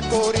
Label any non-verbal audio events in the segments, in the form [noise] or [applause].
la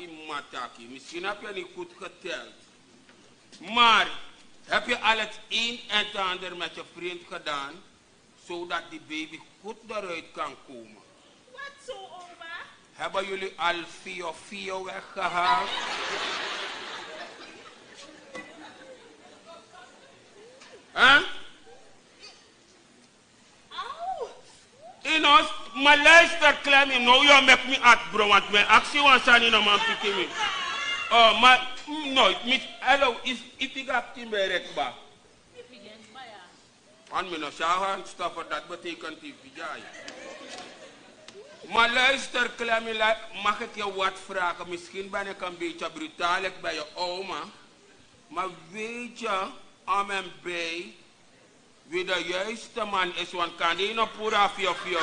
Imataki. Misschien heb je niet goed geteld. Maar heb je al het een en het ander met je vriend gedaan, zodat die baby goed eruit kan komen? Wat zo, oma? Hebben jullie al Fio Fio weggehaald? Huh? Inos, maar luister, Clemmy, nou je met me uit, bro, want mijn actie was aan in man pikken me. Oh, maar, mm, no, mis, hello, is, if ik heb die bereikbaar. Want me nog zeggen, stoppen, dat betekent die vijay. Maar luister, Clemmy, la- mag ik je wat vragen? Misschien ben ik een beetje brutaal ik bij je oma. Maar weet je, om en bij, wie de juiste man is, want kan die nog pura via via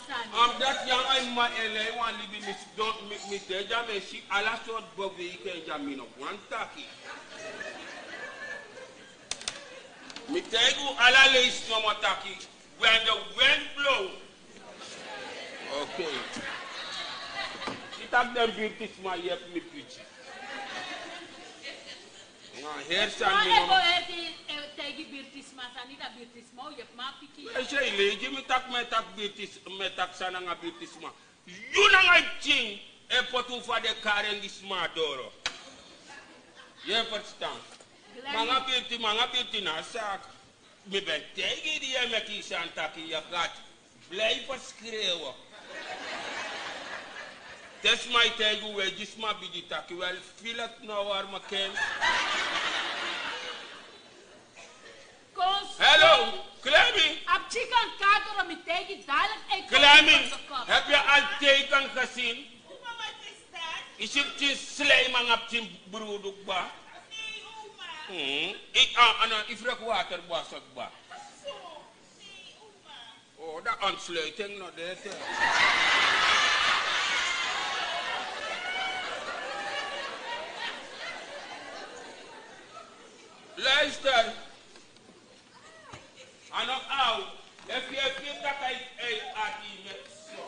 asani. Omdat yang ay ma ele wan libi mis don mi mi deja me si ala sort bobi ke jamino wan taki. Mi tegu ala leis no mo taki. When the wind blow. Okay. Itak dem beauties ma yep mi pichi. Hersan No mi ego no. erti tegi birtisma sani da birtisma o yep ma piki. Ese leji mi tak me tak beauties me tak sana nga beauties ma. Yuna nga ching e potu fa de karen gis ma doro. Je verstaan. Mga beauty, mga beauty na sak. Mi ben tegi die je me kies aan taki je gaat blijven schreeuwen. Tes my tegu we gis ma bidi taki wel feel het nou waar me Hello, Clemmy. Ab chikan kadoro mi tegi dadelijk ek. Clemmy, heb je al teken gezien? Oma, wat is dat? Is het die slijm aan op die brood ba? Nee, oma. Hmm. Ik ah ana ifrak water was ook ba. Zo. Nee, oma. Oh, dat aansluiting nog hè. Luister. Ano au, efie efie kaka e ati me so.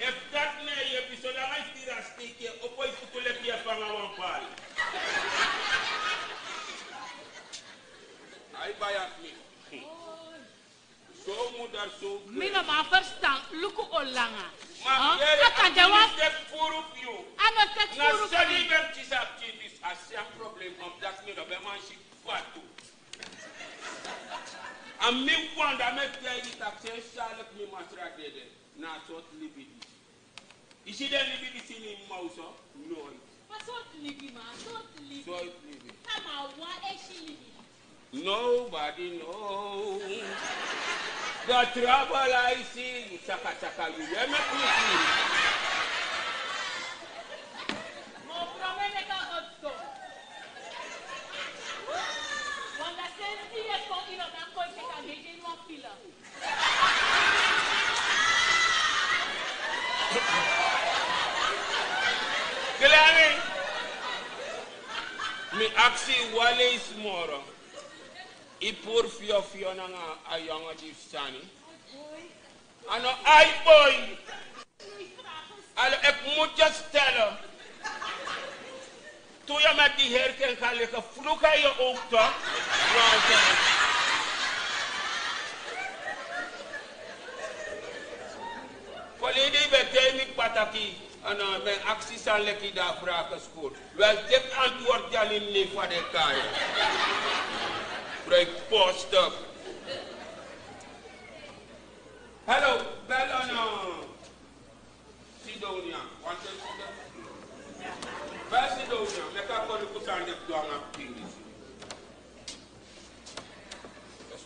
If that ne ye biso la life dira stike opo itukule pia panga wan pali. Ai bayat mi. So mudar so. Mina ma verstaan, luku olanga. Ma yere, I can step four you. I'm a step four you. Now, study them, this is a problem of that, you know, the man she fought. ame wanda ame tia yi ta tse sa le kumi masra de de na sɔ libi di isi de libi di si ni maw sɔ no yi. a sɔ libi ma a sɔ libi. sɔ libi. kama wa esi libi. nobody knows the trouble I see sakasaka lu eme kuli see. Glenny, mi aksi wale is moro. I pour fio fio na nga a yonga di sani. Ano ay boy. Alo ek moet stellen. Toen je met die herken gaat liggen, vroeg hij je ook toch? Nou, zeg ik. Betekent pataki. En uh, mijn acties zijn lekker daar vragen school. Wel, dit antwoord je niet meer van de kaart. Break post up. Hallo, bel aan uh, Sidonia. Want het Bel Sidonia. Meka kon ik aan de dwang op English.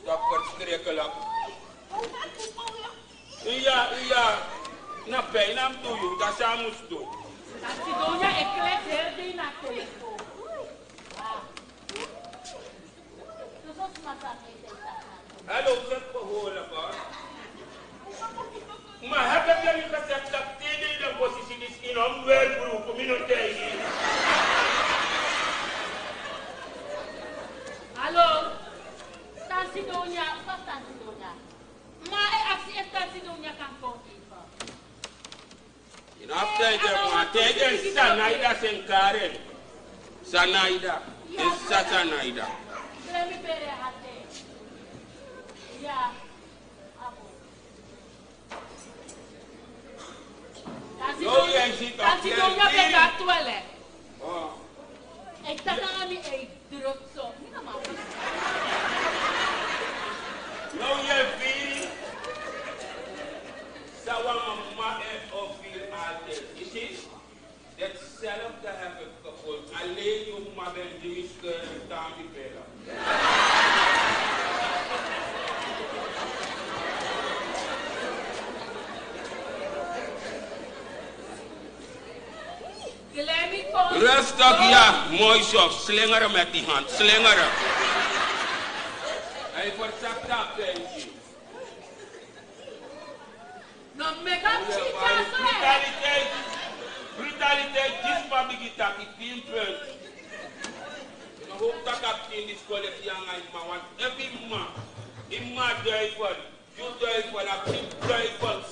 Stop verschrikkelijk. Iya, iya. Na pijn am doe je, dat zou moest doen. Dat Sidonia eclairs heel die na telefoon. Dus dat is maar dat niet is dat. Hallo, zeg behoorlijk hoor. ma hakadani ka sa taktini da bosisi disino mbe buru kumino teyi alo stansidonya fa stansidonya ma e aksi stansidonya kan konti fa ina teje ma teje sanaida sen karen. Sanaida es sanaida Let me pay a hat. Yeah. lórí ẹ̀sìn tó ti tá ní. Exactamente è é Mira não é è fini. Sawa mamma è offrir alte. You é That self that have a couple. Alleen je mama en die is de taal die bella. Rest up here, Moisho, slinger him at hand, slinger him. I for tap tap, thank you. No, make up cheaters, Brutality, brutality, this public attack, it be influence. I hope that in this college young and man want every man, in my joyful, you joyful, I keep joyful.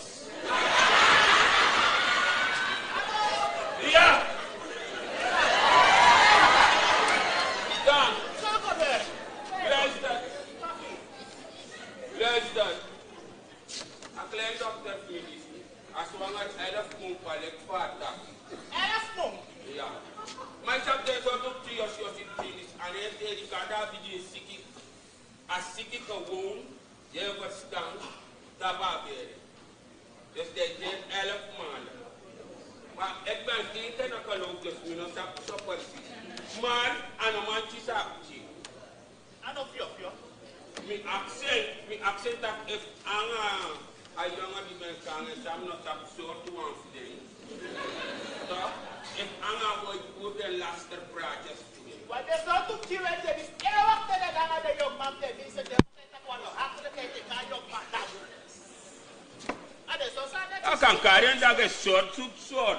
Yeah. a sigi ka wowun jɛ wa sitan taba bɛrɛ ɛsɛ jɛ ɛlɛ kuma la wa ɛgbɛn ti tɛnɛ ka lɔ gɛsumina sa kusa pɔsi mal anama ti sa kusi. ano fiyɔ fiyɔ. mi accent mi accent ta ef an ka a yɔngɔ di mɛ kan kɛ sa minɛ sa kusi o tuma filɛ. tɔ ef an ka wɔ o laster bra Jag kan karien dage short, soup short.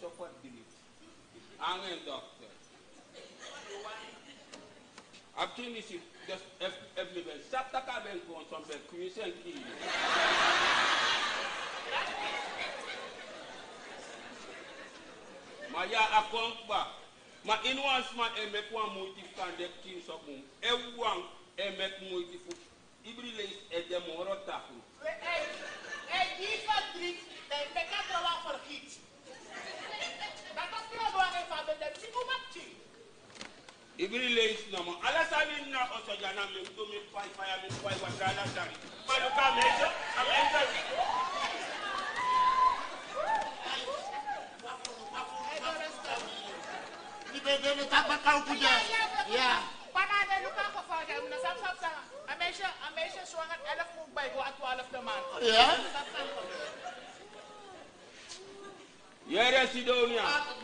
suffered belief. I'm a doctor. After this, just everywhere. Chapter cabin goes on the Christian key. Maya akonkpa ma inu asuma emeku amuti kande kinsoku ewu an emeku muti fu ibrile edemoro tafu. Eji ifa drink, the the cat over for heat. ibiri le yi sinamɔ alasa mi na ɔsɔdza na mi to mi fa ifa ya mi fa iwa ta alasa ri pẹ̀lú ka mɛ ɛsɛ amɛ ɛsɛ ri. ibebe ni ka gbɛ kaw kun dɛ. ya kpana de nu ka kɔfɔ dɛ muna sam sam sam amɛ ɛsɛ amɛ ɛsɛ sɔŋa ɛlɛ kun gbɛ ko a to alɛ fɛ man. yɛrɛ si dɔw ni a.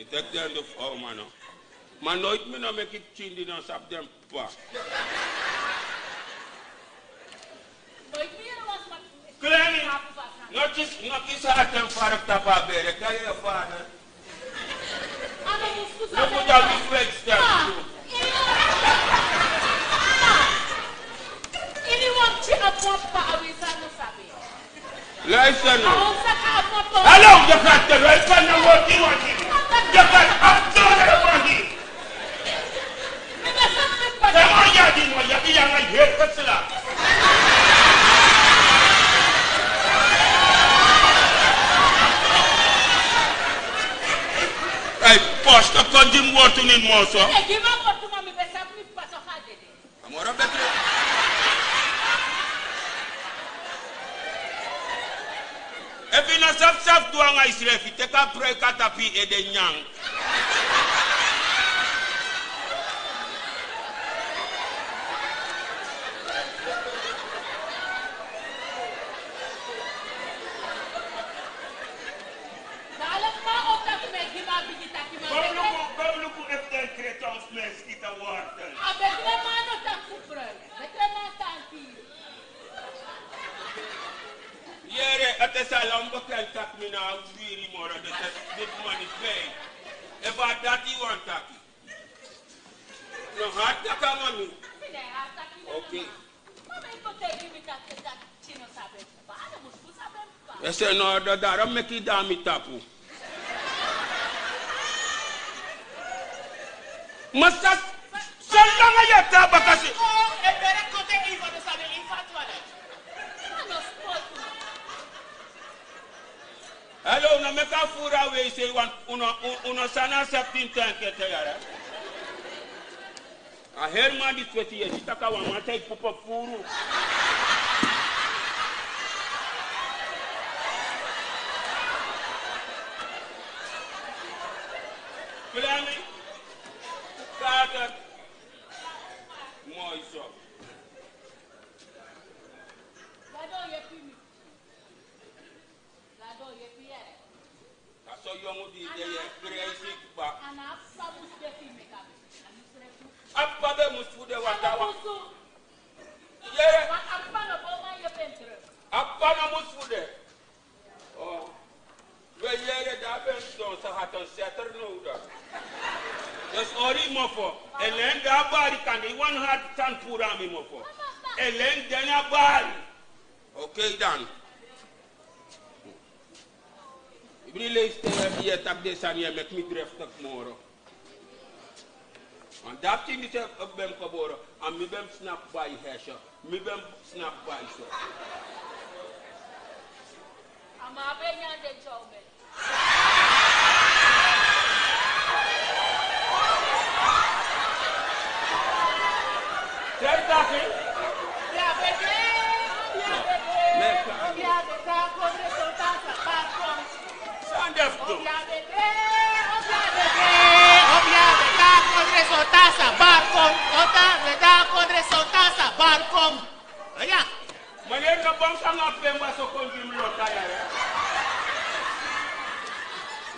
Me take them to oh man. No. Man, no, it me not make it chindy no stop them pa. Não not just not this hard them for the top of bed. Can you father? Não vou dar os peitos dela. Ele não tinha a pompa, a Luísa não sabia. Listen. Alô, já está, vai para não vou te Posta kwa di mwotu ni mwoso. E di mwotu mwami besa mwi paso hadede. Amora betre. e fina saf saf duanga isrefi teka pre katapi ede nyang say no dada i don make you down me tap o. masa sọlọ́ngà yẹ tẹ́ abakasi. ebere kote ifo to sabi ifa to ale. Hello, una me ka fura we se wan una una sana septin tan te yara. A her di tweti ye sitaka wa mata ipopa furu. Fulani, Sadak, Moisho. Lado yepi mi. Lado yepi yere. Kaso yongu di deye crazy kuba. Ana apa musu yepi me kabe. Apa be musu de watawa. Yere. Apa no boma yepi entre. Apa no musu de. zo, ze had een zetter nodig. Dus ori elen da bari kan die one hard tan purami mofo. Elen dena bari. Oké dan. Ik wil lezen dat je tak deze aan met moro. Want dat is niet op mijn geboren, en ik ben snap bij hesje, ik ben snap bij zo. Maar ben je aan de?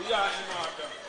Yeah, I know.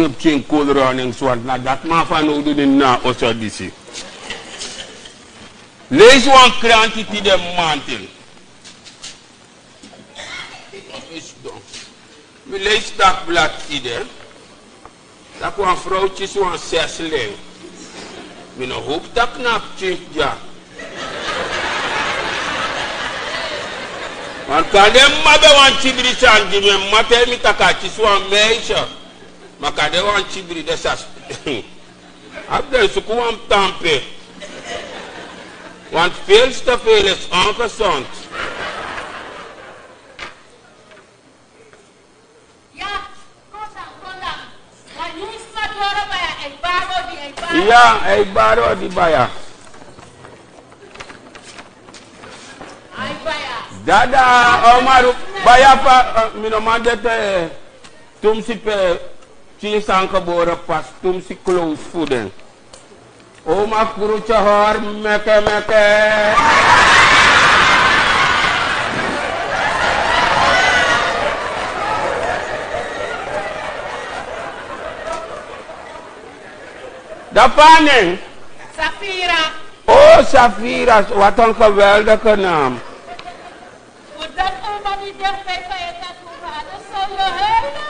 Up chain cold running sword na dat man van nou in na osso disi. Lees one mantel. Is dom. We lees dat blad ieder. Dat kwam vrouwtje zo'n zes lijn. We nog hoop dat knap chink ja. Want kan de mabbe wan chibri sanji me matel mi takachi zo'n meisje. maka de wan chibiri de sas. [laughs] Abden suku wan tampe. Want veelste veel is ongezond Ja, ik baro di baya. Dada, Omaru, baya pa, eh, minomande te, eh, tumsi pe, chi sanka bora pas tum si close food. Oma kuru chahar meke meke. Dapanen. Safira, Oh, Safira, wat een geweldige naam. hoe dat oma niet dichtbij van je gaat, dat zal je huilen.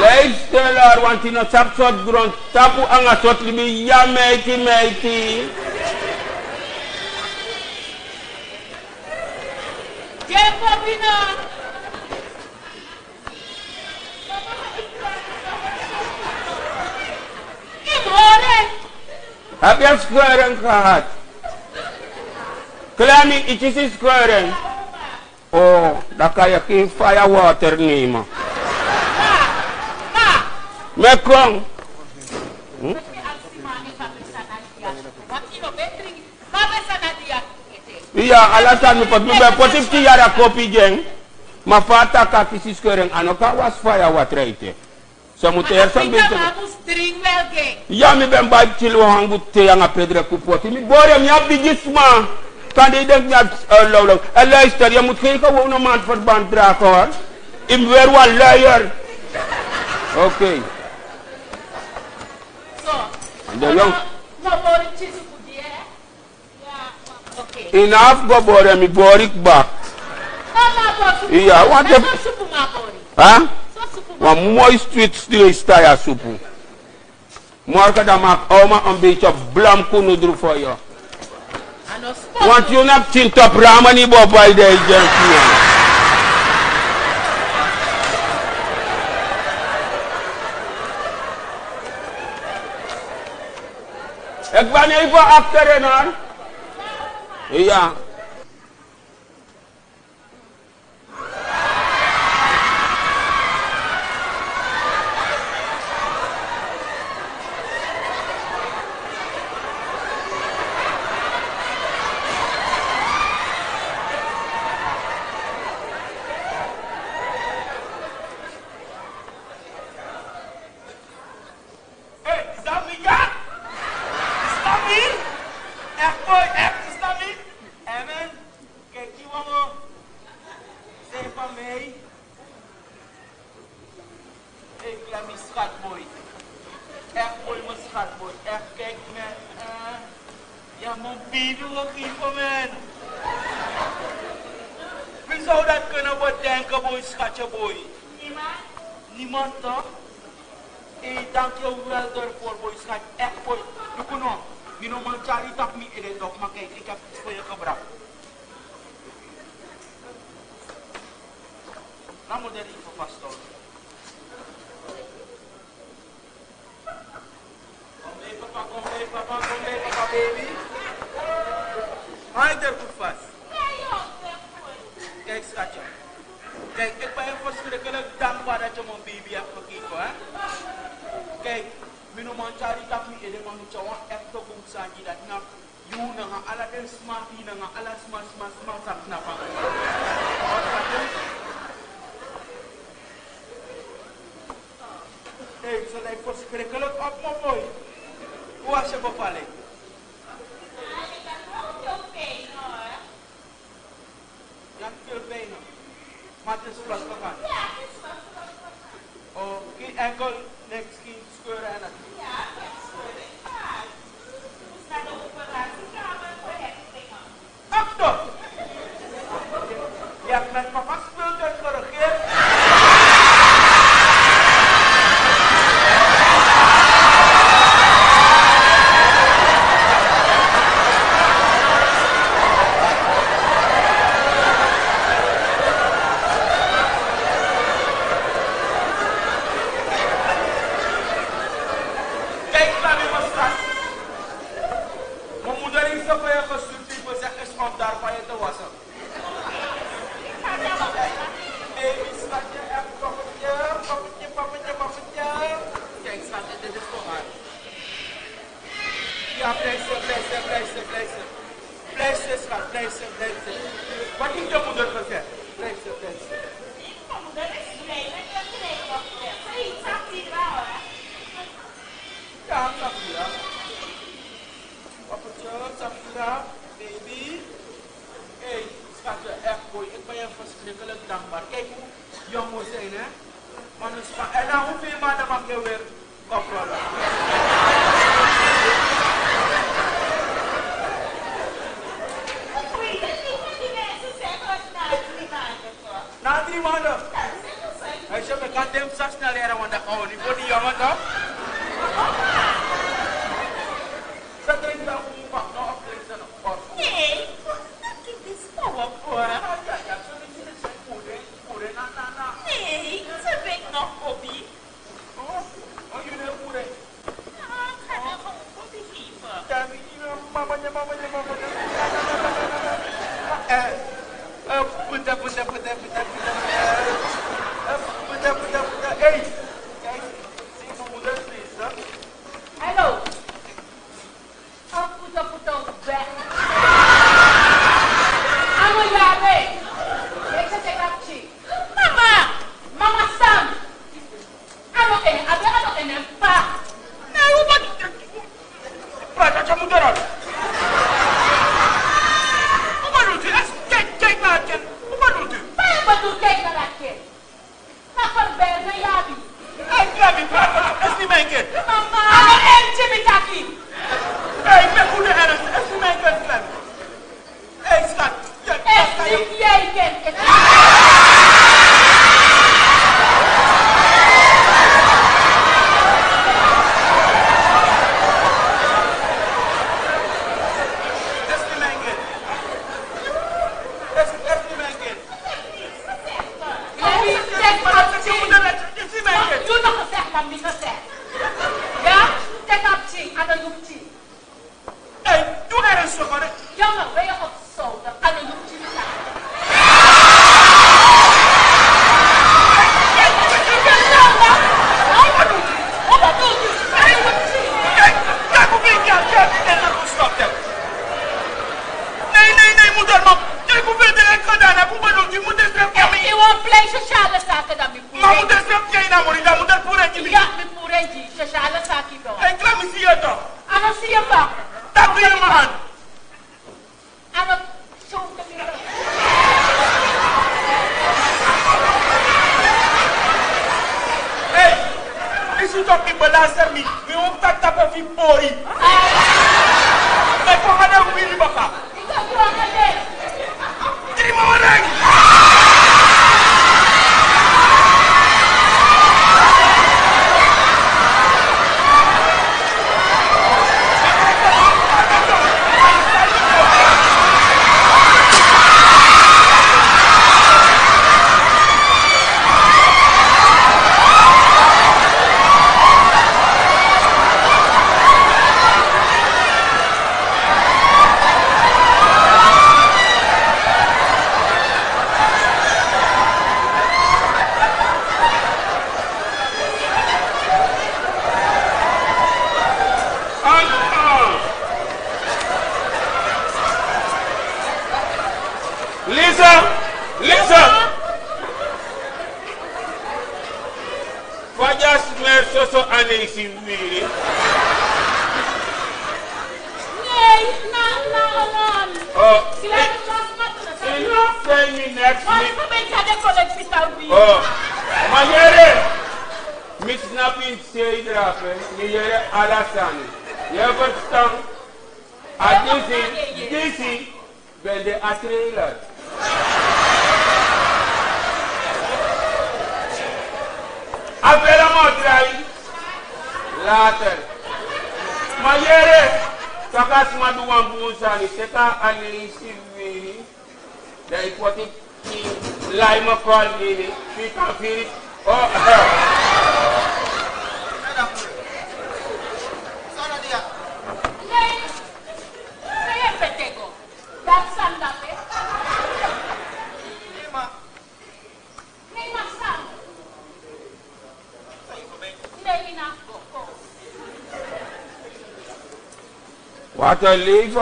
Leistele arwantina sapsot gron tapu anga sot libi ya meiti meiti. Jepo bina. Imore. Heb je scheuren gehad? Klami, iets is scheuren. Oh, dan kan je geen firewater. Macron. Hmm? Iya alasan mi pot mi ɓe poti yara kopi jeng ma fa taka kisis kereng ano ka was faya wat reite so mu ter sam bin ya mi ɓen mbay cilo hangu teyanga pedre ku poti mi bore mi abdi gisma kandi idek eh, ñab lowlaw a eh, leyster yamut xey ka wowna man fot ban drakor im wer wa leyer okay Enough go bore mi borik back. Yeah, what the Huh? One more street still style soup. More kada mak oma on beach of blam kunu dru for you. Want you not think top ramani bo by the gentleman. Ekbani hivyo after nani? Iya. dor por boy sky ek boy dukuno mino man cari tak mi ede dok makai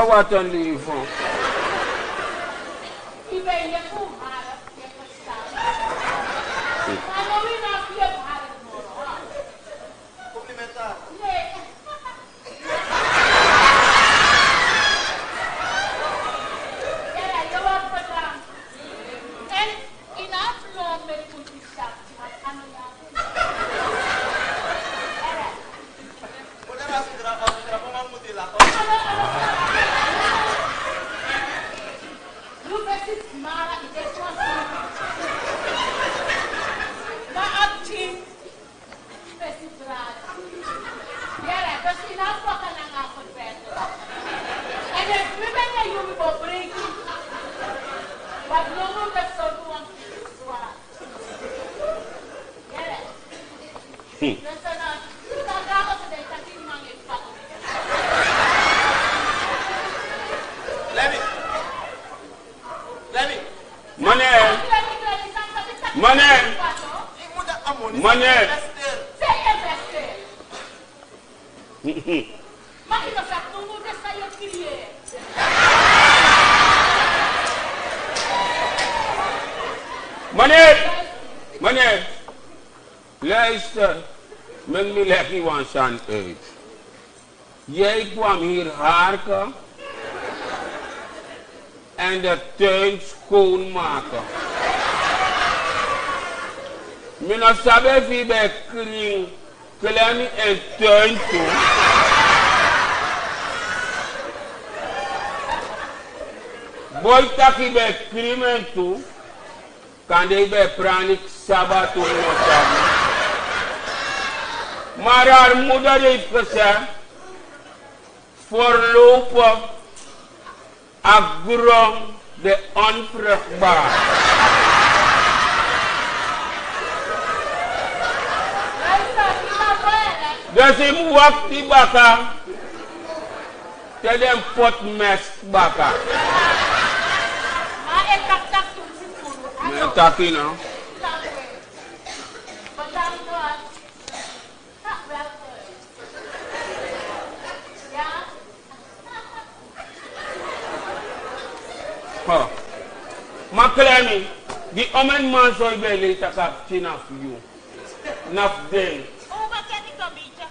What tán lè. Persian age. Yaiku Amir Harka and a turned schoonmaker. Mina sabe fi be kring klem en tuin toe. Boy taki be krimen toe, Kan de be pranik sabato no mare ar mudare ifkasa voorlopig afgrond de onvruchtbaar. Dus ik wak die bakka te den pot mes bakka. Maar ik tak tak tu. Nee, tak je nou. Papa, McClellan, the omen man so belly takap chin of you. Naf them.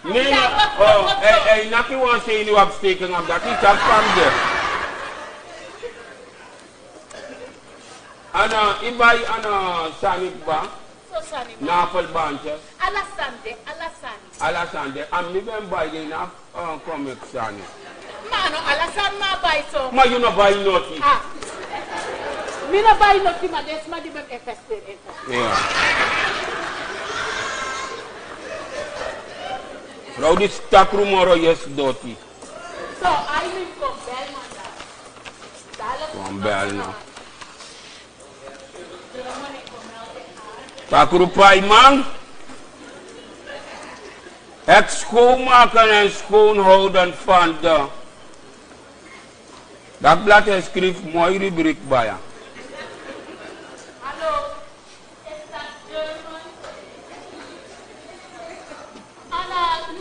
Nina, oh, hey, hey, Naki won't say you have taken up that. It has from there. Ana, ibay ana sanit ba? So sanit ba? Nafal bancha? Alasande, alasande. Alasande. Am mi ben bay de na uh, eh, comic sanit? Ma no, alasande ma bay so. Ma you no bay nothing. Ah. Mi no buy nothing, ma des ma di mem investir. Vrouw die stakrumoro yes doti. So, I live from Belmont. Dallas. Van bel nou. Takru pai man. Het schoonmaken en schoonhouden van de. Dat blad hij schreef mooi rubriek bij.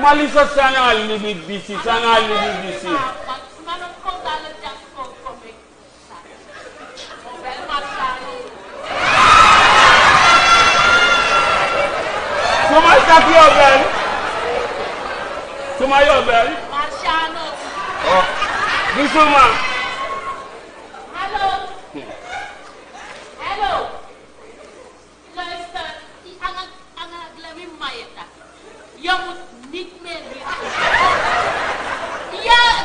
Malisa sana alibi bisi, sana alibi bisi. Tó máa ṣàkí ọ̀bẹ rí. Tó máa yọ ọ̀bẹ rí. Oh, ṣàánú. Bísúmà.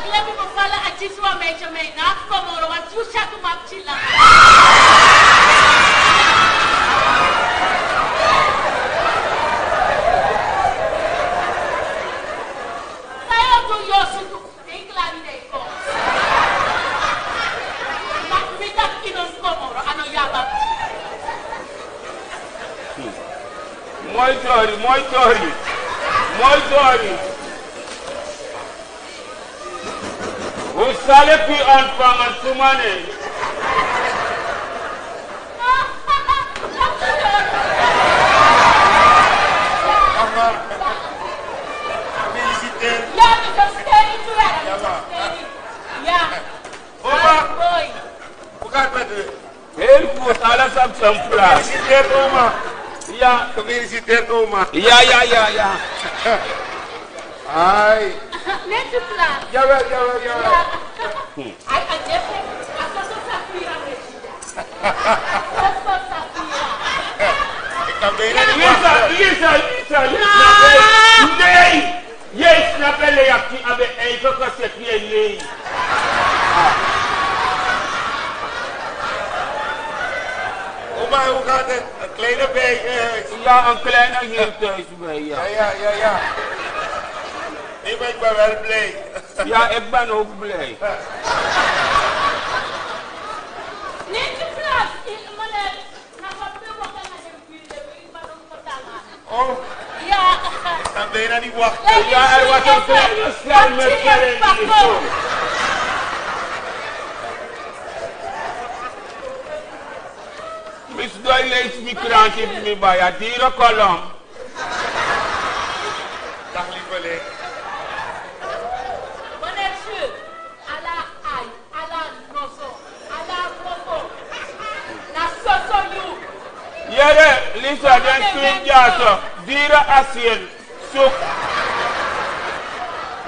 Glebo mo fala ati suwa me chome na komoro wa susha kumapchila. Sayo tu yosuku enklari de ko. Makmita kinos komoro ano yaba. Moi sorry, moi sorry. Moi sorry. wo pi an fangan sumane. Mama, mi isite. Ya, mi jom steri tou la, mi jom steri. Ya. Ai. Let's clap. Yeah, well, yeah, well, yeah. Well. Hmm. I can definitely. I saw some sapphire Regina. I saw sapphire. Lisa Lisa Lisa yes. Today, yes, na pele ya ki abe e ko ko se ki ele. Oh my, hoe gaat het? Een kleine beetje. Ja, een kleine hier thuis bij, ja. Ja, ja, ja, ja. Die moet ek by wel bly. Ja, ek ben ook bly. Net te plaas, ek moet net na papier wat aan die vuur, ek moet nog vertel. Oh. Ja. Dan ben je naar die wachten. Ja, hij was een kleine snel met Karen. Miss Doyle is mijn krantje bij mij, die kolom. yɛrɛ lisa sun jaasɔ diira a seɛl suk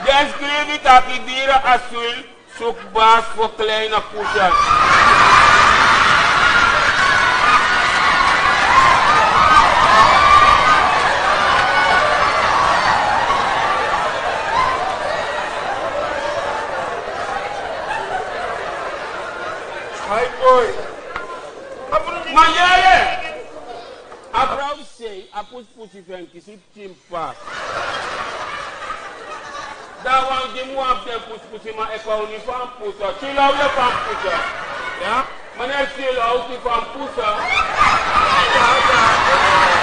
den skribi taki dira a suil suk baas fo kleina kuusal Oi. Mas Направо се, а пусть пуси фенки, си тим па. Да вам ги му апте пус пуси ма еква уни фам пуса. Чила ве фам пуса. Я? Мене чила ути фам пуса. Да, да, да.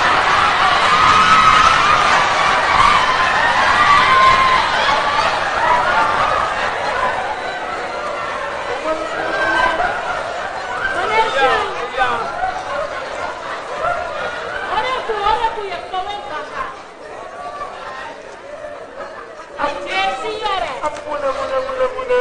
am mu ne mu ne mu ne mu ne.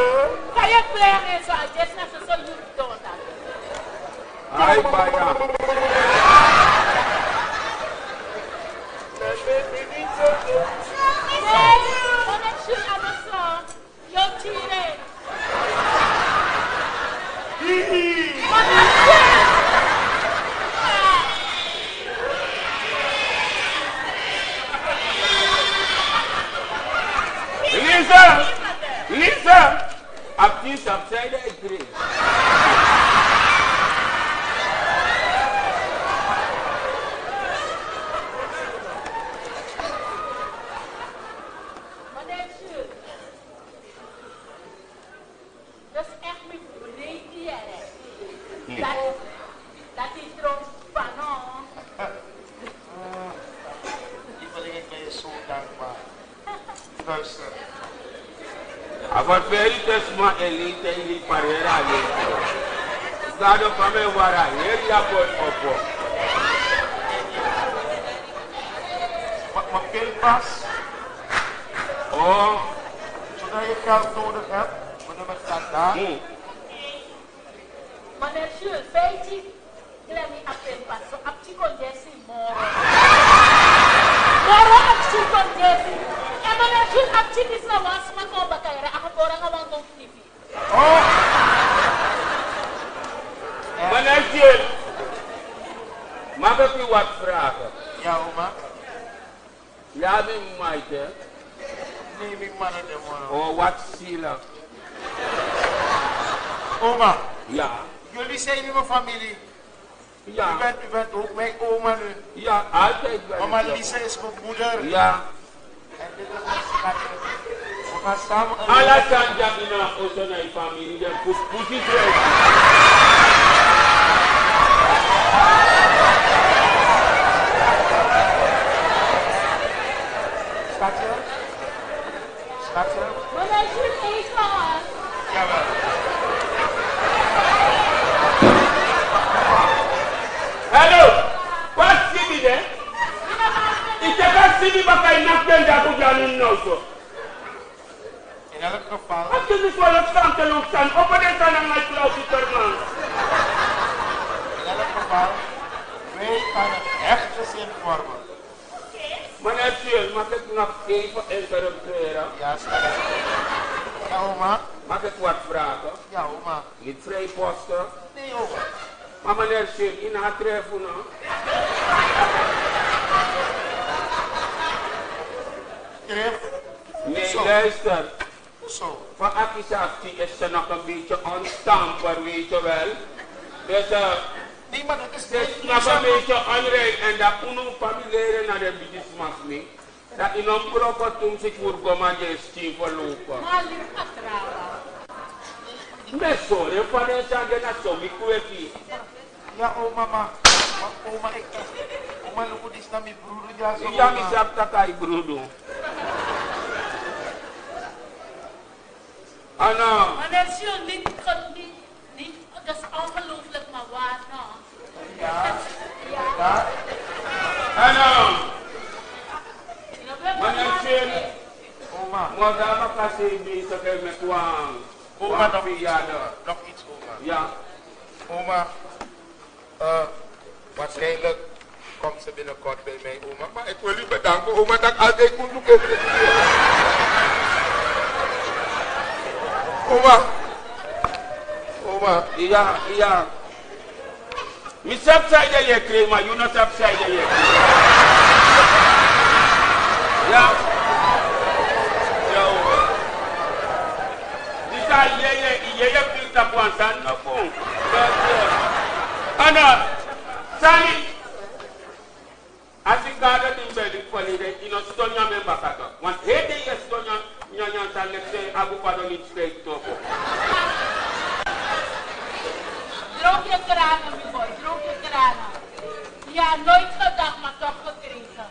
listen, listen. I've seen some side I. Avant Velho Testament elite e parreira alheia. Dado para meu varalheiro e a popó. Mas quem passa? Oh, deixa eu dar recado todo, né? Quando eu vou tratar. Mas é feito. Guilherme Apel passou. A petit conhece moro. Moro a petit conhece. É a. A não um Oh! Manajir. Maga pi wat fraga. Ya uma. Ya mi maite. Ni mi. Oh wat sila. Uma. Ya. Yeah. Yo li sei family. Ja, bent, u bent ook mijn oma nu. ja, altijd ben Mama dat. Lisa is mijn moeder. Ja, En dit is mijn schatje. We gaan samen een ala san jamina oso na family dem pus pusi dress. Schatje? Schatje? Van. Jawel. Hello, what city there? Itaka city baka inakten da kujani noso. In elk geval, Wat is dit voor een stand te lopen? Open dit aan aan mijn klauw, Superman. in elk geval, wij gaan een echt gezin vormen. Meneer Sjoel, mag ik nog even interrumperen? Ja, schatje. Ja, oma. Mag ik wat vragen? Ja, oma. Niet vrijposten. Nee, oma. Maar meneer Sjoel, in haar treffen Grif. Nee, Zo. luister. Zo. Van accusatie is ze nog een beetje onstamper, weet je wel. Dus uh, Nee, maar dat is ze is nog een beetje onrein en dat kunnen we familieren naar de businessmas mee. Dat in een proper toen zich voor goma je steam verlopen. Maar lief atrawa. Nee, sorry, van de zaken dat zo, ik weet niet. Ja, oma. Maar oma, ik. malu kudis nami brudu. Iya mi kai berudu. Ano? Ano siya litkon ni ni das ongelooflik maar waar no. Ja. Ano? Ano siya? Oma. Mo sa dok piyada. Dok it's oma. Ja. Oma. Uh, kom så ville kort be mig oma ma ek wil be danko oma tak at ek kundu ko oma oma you not sab sai ja ye ya. Asi gada din be di kwali de ino sito nya men bakaka. Wan hede ye sito nya nya nya ta lekse agu pado ni tse toko. Droge grana, meu boy, droga grana. E a noite da dag ma toch gedrinken.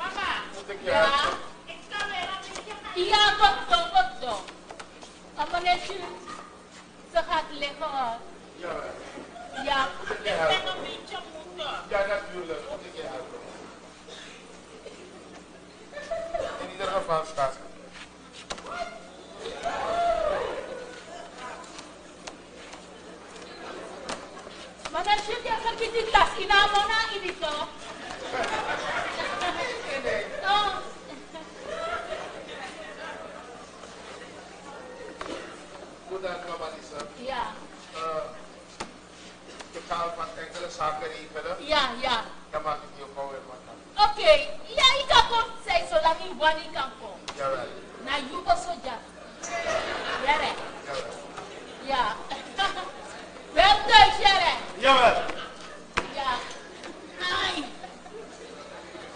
Mama. Ja. Ik kan weer aan de Ja, se zo, wat zo. Yeah, yeah. yeah that's your level. Okay, yeah. And he doesn't have fast. Ma da scelti a farci di taschina a mona e di so. No. Good at Kamalisa. Yeah. Yeah, yeah. Come back with your power and water. Okay. Yeah, he can come say so that he one he can come. Yeah, right. Now you go soldier. Yeah. Yeah. [laughs] Well done, Shere. Yeah. Yeah. Hi.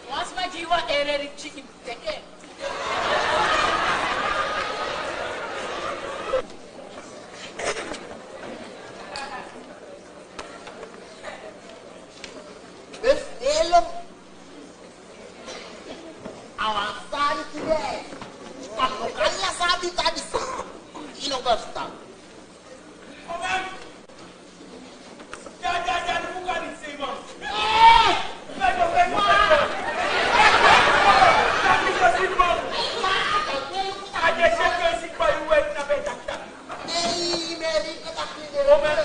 What's my jiwa ere chicken? Take it. Hello. Our son today. Allah sabi tadi sa. Ino ba sta? Oban. Ja ja ja ni buka ni se ma. Eh. Na jo fe ma. Ta ni ko si ma. Ma ta ko ku ta. Aje se ko si pa iwe na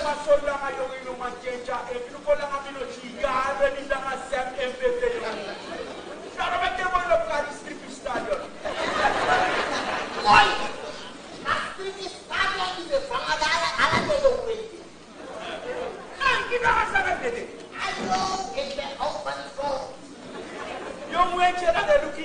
la ma macenca ekola ngabino chigare mindanga sem mpt nara makebo lo kari strip stadion. Oi! Strip stadion ni fanga ala ala de lo wenti ai kina asaka dede ayo kita open for yo mwenche na de luki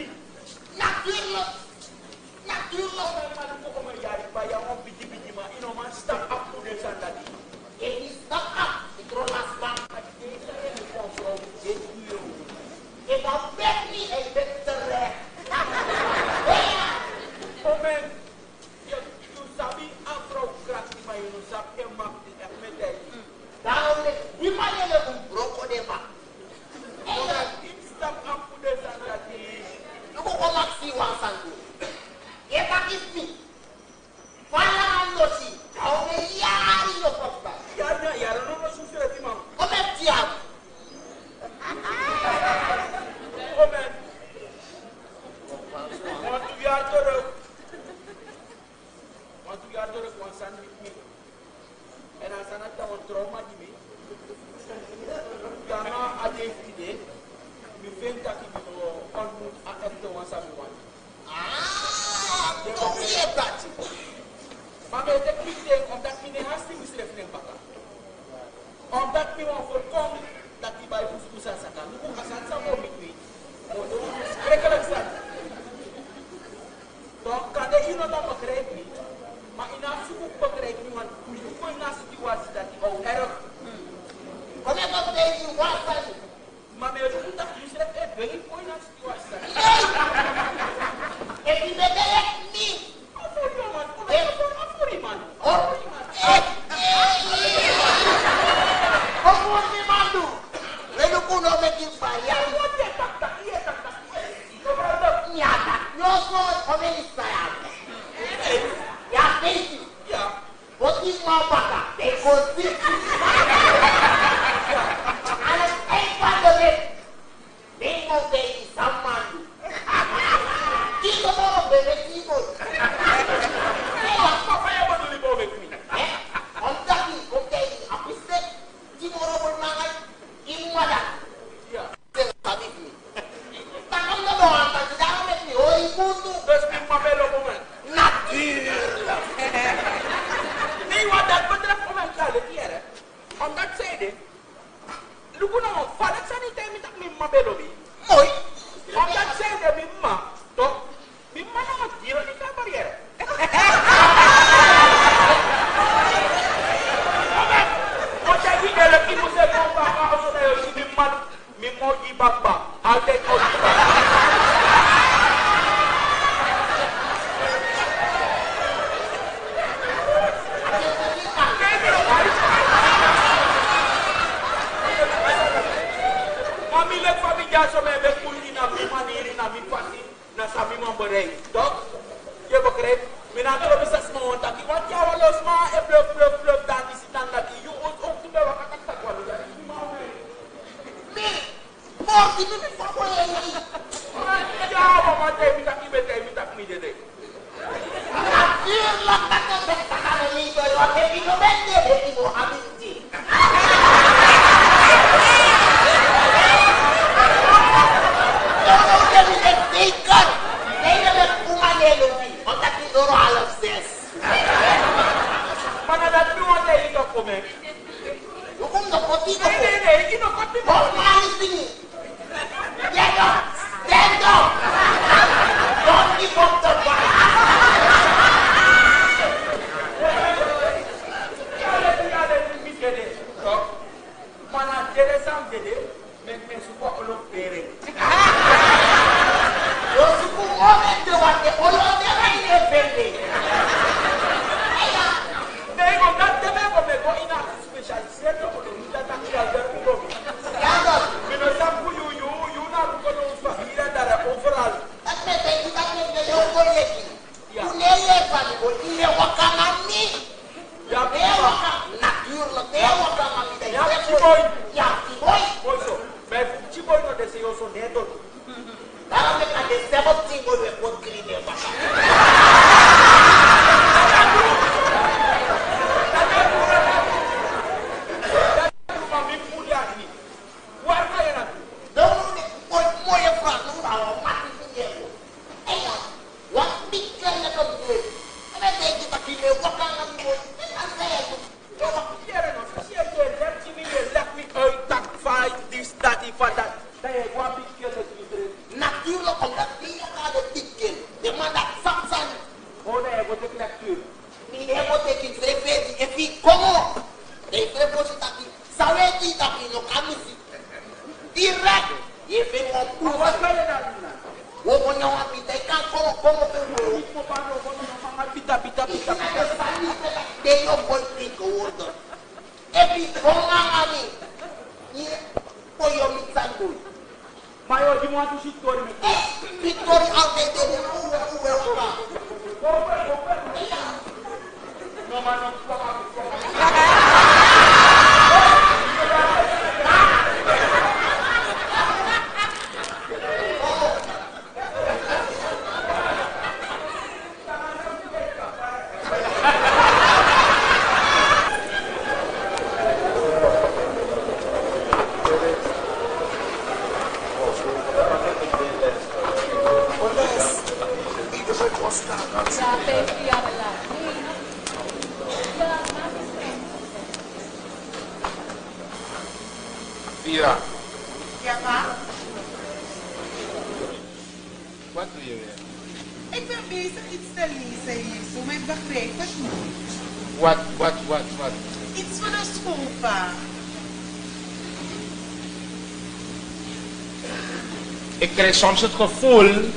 soms het gevoel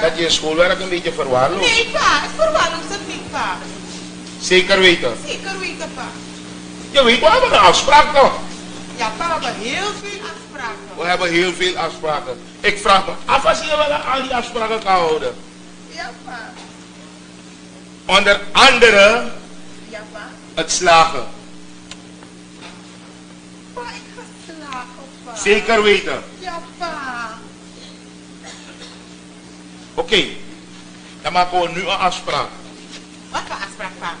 dat je schoolwerk een beetje verwaarloosd. Nee, pa, het verwaarloost het niet, pa. Zeker weten? Zeker weten, pa. Je weet, we hebben een afspraak toch? Ja, pa, we hebben heel veel afspraken. We hebben heel veel afspraken. Ik vraag me af als je wel aan die afspraken kan houden. Ja, pa. Onder andere ja, pa. het slagen. Pa, ik ga slagen, pa. Zeker weten. dan maken nu een afspraak. Wat voor afspraak, pa?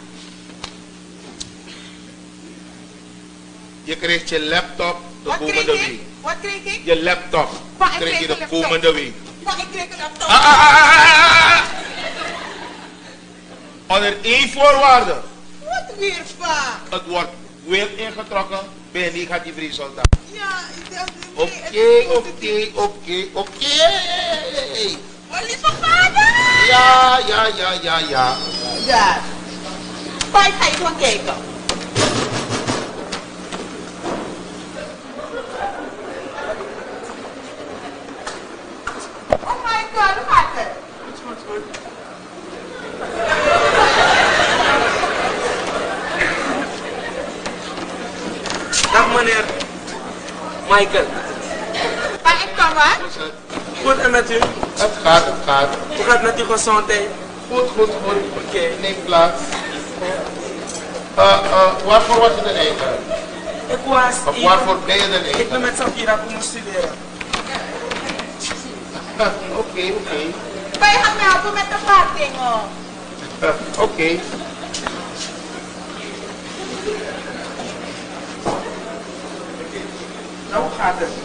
Je krijgt je laptop de Wat komende week. Wat kreeg ik? Je laptop. Pa, ik kreeg je de laptop. komende week. Pa, ik kreeg een laptop. Ah, ah, ah, ah, ah Onder één voorwaarde. Wat weer, pa? Het wordt weer ingetrokken. Ben ik gaat die resultaat. Ja, dat is Oké, oké, oké, oké. Wat is? Ja, ja, ja, ja, ja. Ja. Wij gaan gewoon kijken. Oh my god, hoe gaat het? Het goed. Dag meneer. Michael. Maar ik kan wat? Goed en met u? Het gaat, het gaat. Hoe gaat het met uw gezondheid? Goed, goed, goed. Oké. Neem plaats. Uh, uh, waarvoor was je er eten? Ik was... Of even- waarvoor ben je Ik eten? ben met Safira komen studeren. [laughs] Oké, oké. Maar je gaat me helpen met de vaartdingen. Uh, Oké. Nou gaat het?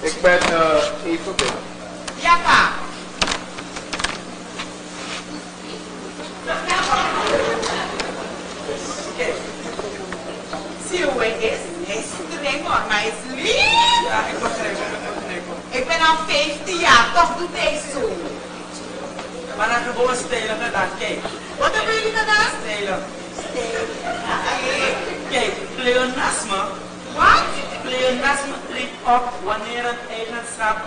Ik ben uh, even binnen. Ja, pa. Seu é extremo, mas lindo. Ik ben al 15 jaar, toch doet hij zo. Maar dan gewoon stelen met. Wat hebben jullie gedaan? Stelen. Kijk, pleonasme. Wat? Pleonasme treedt op wanneer een eigenschap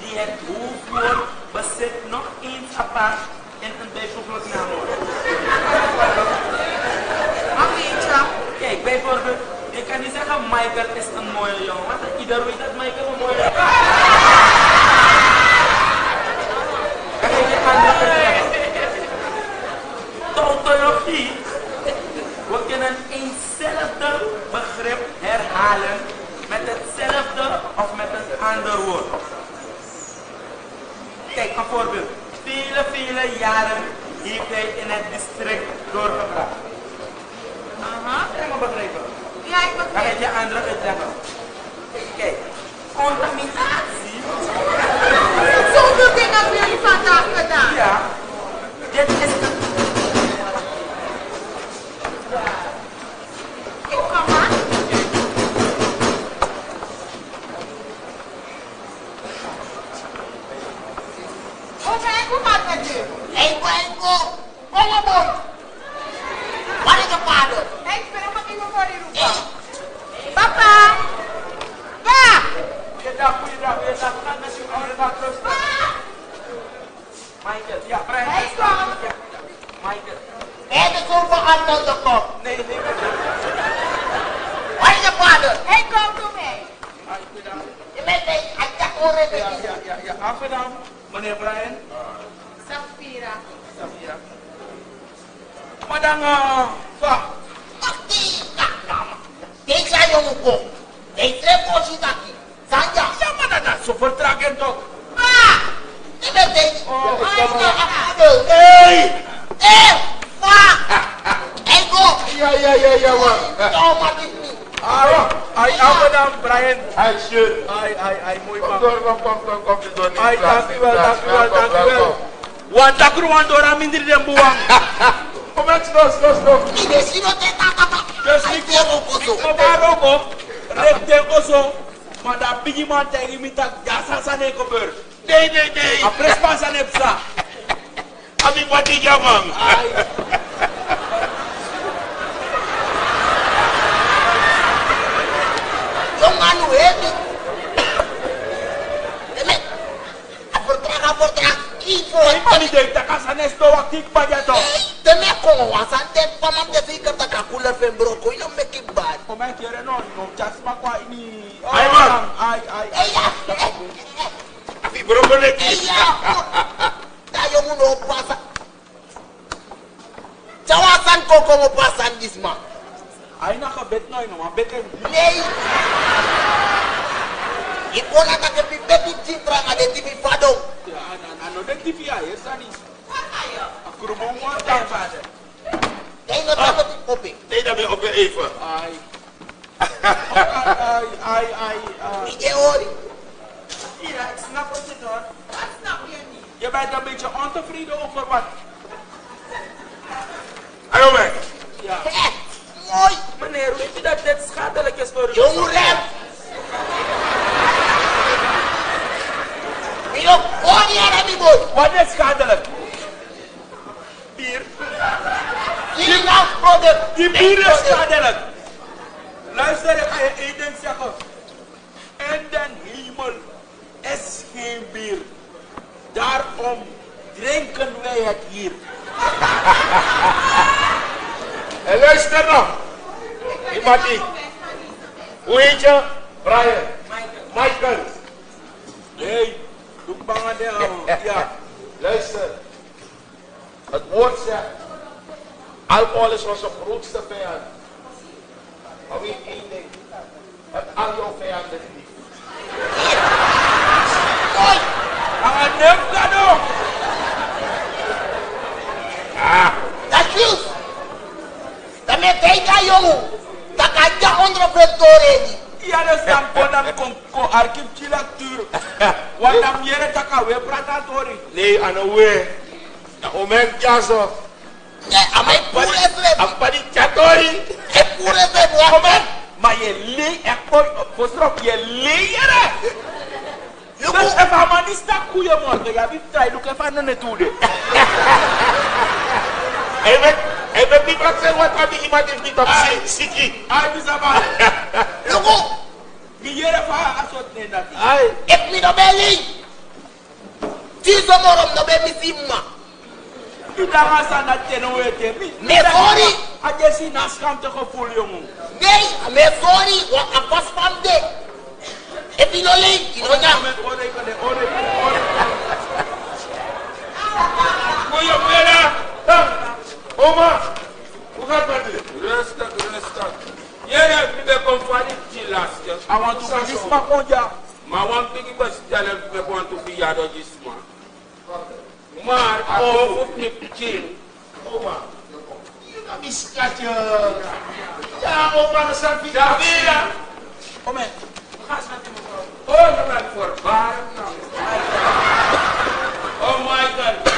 die het hoofdwoord bezit nog eens apart in een bijvoeglijk naamwoord. Wat weet je? Kijk, bijvoorbeeld, je kan niet zeggen Michael is een mooie jongen, want ieder weet dat Michael een mooie jongen is. Je andere zeggen? Tautologie. We kunnen eenzelfde begrip herhalen met hetzelfde of met een ander woord. Kijk, een voorbeeld. Vele, vele jaren heeft hij in het district doorgebracht. Aha. Helemaal begrepen. Ja, ik Dan begrijp. heb je andere uitleggen. Kijk, contaminatie. Zoveel dingen hebben jullie vandaag gedaan. Ja, dit is de Ik kom maar. Hoe ben ik hoe gaat het op, boy. Waar is je vader? Hey, ik ben nog iemand voor die roepen. Papa! Pa! Goeiedag, goeiedag, goeiedag. Gaat met uw oude dag rustig. Michael, ja, Brian. Hij is. Ja, Michael. De zoon van Anton de kop. Nee, nee, nee. Waar is je vader? Hey, kom toe mee. Goeiedag. Je bent een attackore Ja, ja, ja, ja. Afgedaan. Meneer Brian. Safira. Safira. Dan, eh, wacht. Deze jongen kom. Deze bosi taki. Sanja. Ja, maar dan, dan, zo vertragen toch. Je bent een... Oh, is afgebeeld. Hey! Hé! Pa! Engo! Ja, ja, ja, ja, man. Oh, maar dit niet. Ai, ai, afgedaan, Brian. Hij shit. Ai, ai, ai, mooi Kom man. kom, kom, kom, kom. je. Neem Ai, plaats, dank u neem wel, plaats. dank u wel, Welkom, dank u wel. Wantakuru wandora mindiri dembuwa. Omena kidos kidos kidos. Idesiro te tata tata. Desni Aku baru Obaro ko dia koso. Mada mata ini minta jasa sana ko ber. Dei dei dei. Ah, Apres pasan epsa. Kami buat dia mang. Jangan lu edik. igol Ani deita kasanes do wakik bajato Teme ko wasante pamam de fikir tak aku lefe bro ko ino meki bad Ko men kere non no chas makwa ini Ay man Ay ay ay Afi bro ko neki Iya Tayo mo no pasa Cawasan ko ko mo pasan disma Ay nakabet no ino mabeten Ney Ikola ka kepi beti citra ngade tibi fadong Ja na na no de TV ai sani. Akuru mo mo ta vader. Kay no ta ti popi. Nee, dat ben je op weer even. Ai. Ai ai ai ai. Ije ori. Ja, ik snap wat je doet. Wat snap je niet? Je bent een beetje ontevreden over wat. Hallo, man. Ja. Hé. Mooi. Meneer, weet u dat dit schadelijk is voor u? Jong boy. Wat is schadelijk? Bier. Nou product. Die bier is schadelijk. Luister, ik ga je één ding zeggen. In den hemel is geen bier. Daarom drinken wij het hier. [laughs] En luister nog. Iemand die. Hoe heet je? Brian. Michael. Nee, doe bang aan de hand. Ja. Luister. Het woord zegt. Alcohol is onze grootste vijand. Maar weet één ding. Heb al jouw vijanden lief. Aan neem kado. Ah. Dat is. Dat met deze jongen. Dat kan je onder een You understand? Konam konko arkiv chila tur. Wanam [laughs] yere taka we prata tori. Ne, ana we. Na omen jaso. Ya, ama ipure fe. Ampani chatori. Ipure fe mwa. Omen. Ma ye le, ekpo, postrop, ye le yere. Dus if I'm on this, that kuye mwa. Ya, vi try, look if I none to do. Evèk di patse wè kwa di imatif di top siki. Ay, di saban. Lukou. Di yere fwa asot nen dati. Ay. Ek mi dobe li. Ti somorom dobe mi simma. Di dama san atye nou ete mi. Me fori. A desi nas kam te ko ful yon mou. Ney, me fori wak akos pamde. E pi no li. Inonya. Ode, ode, ode, ode. Mou yo mwela. Ha. Oma, what happened? Restart, restart. Yeah, yeah, people come for it last year. I want to be this man oh, on ya. My one big question, people want to be yard on this man. Man, all of me jail. Oma. You got me scratch your... Yeah, Oma, the son of a... Davida! Oma. Oh, no, I'm for bar. Oh, my God.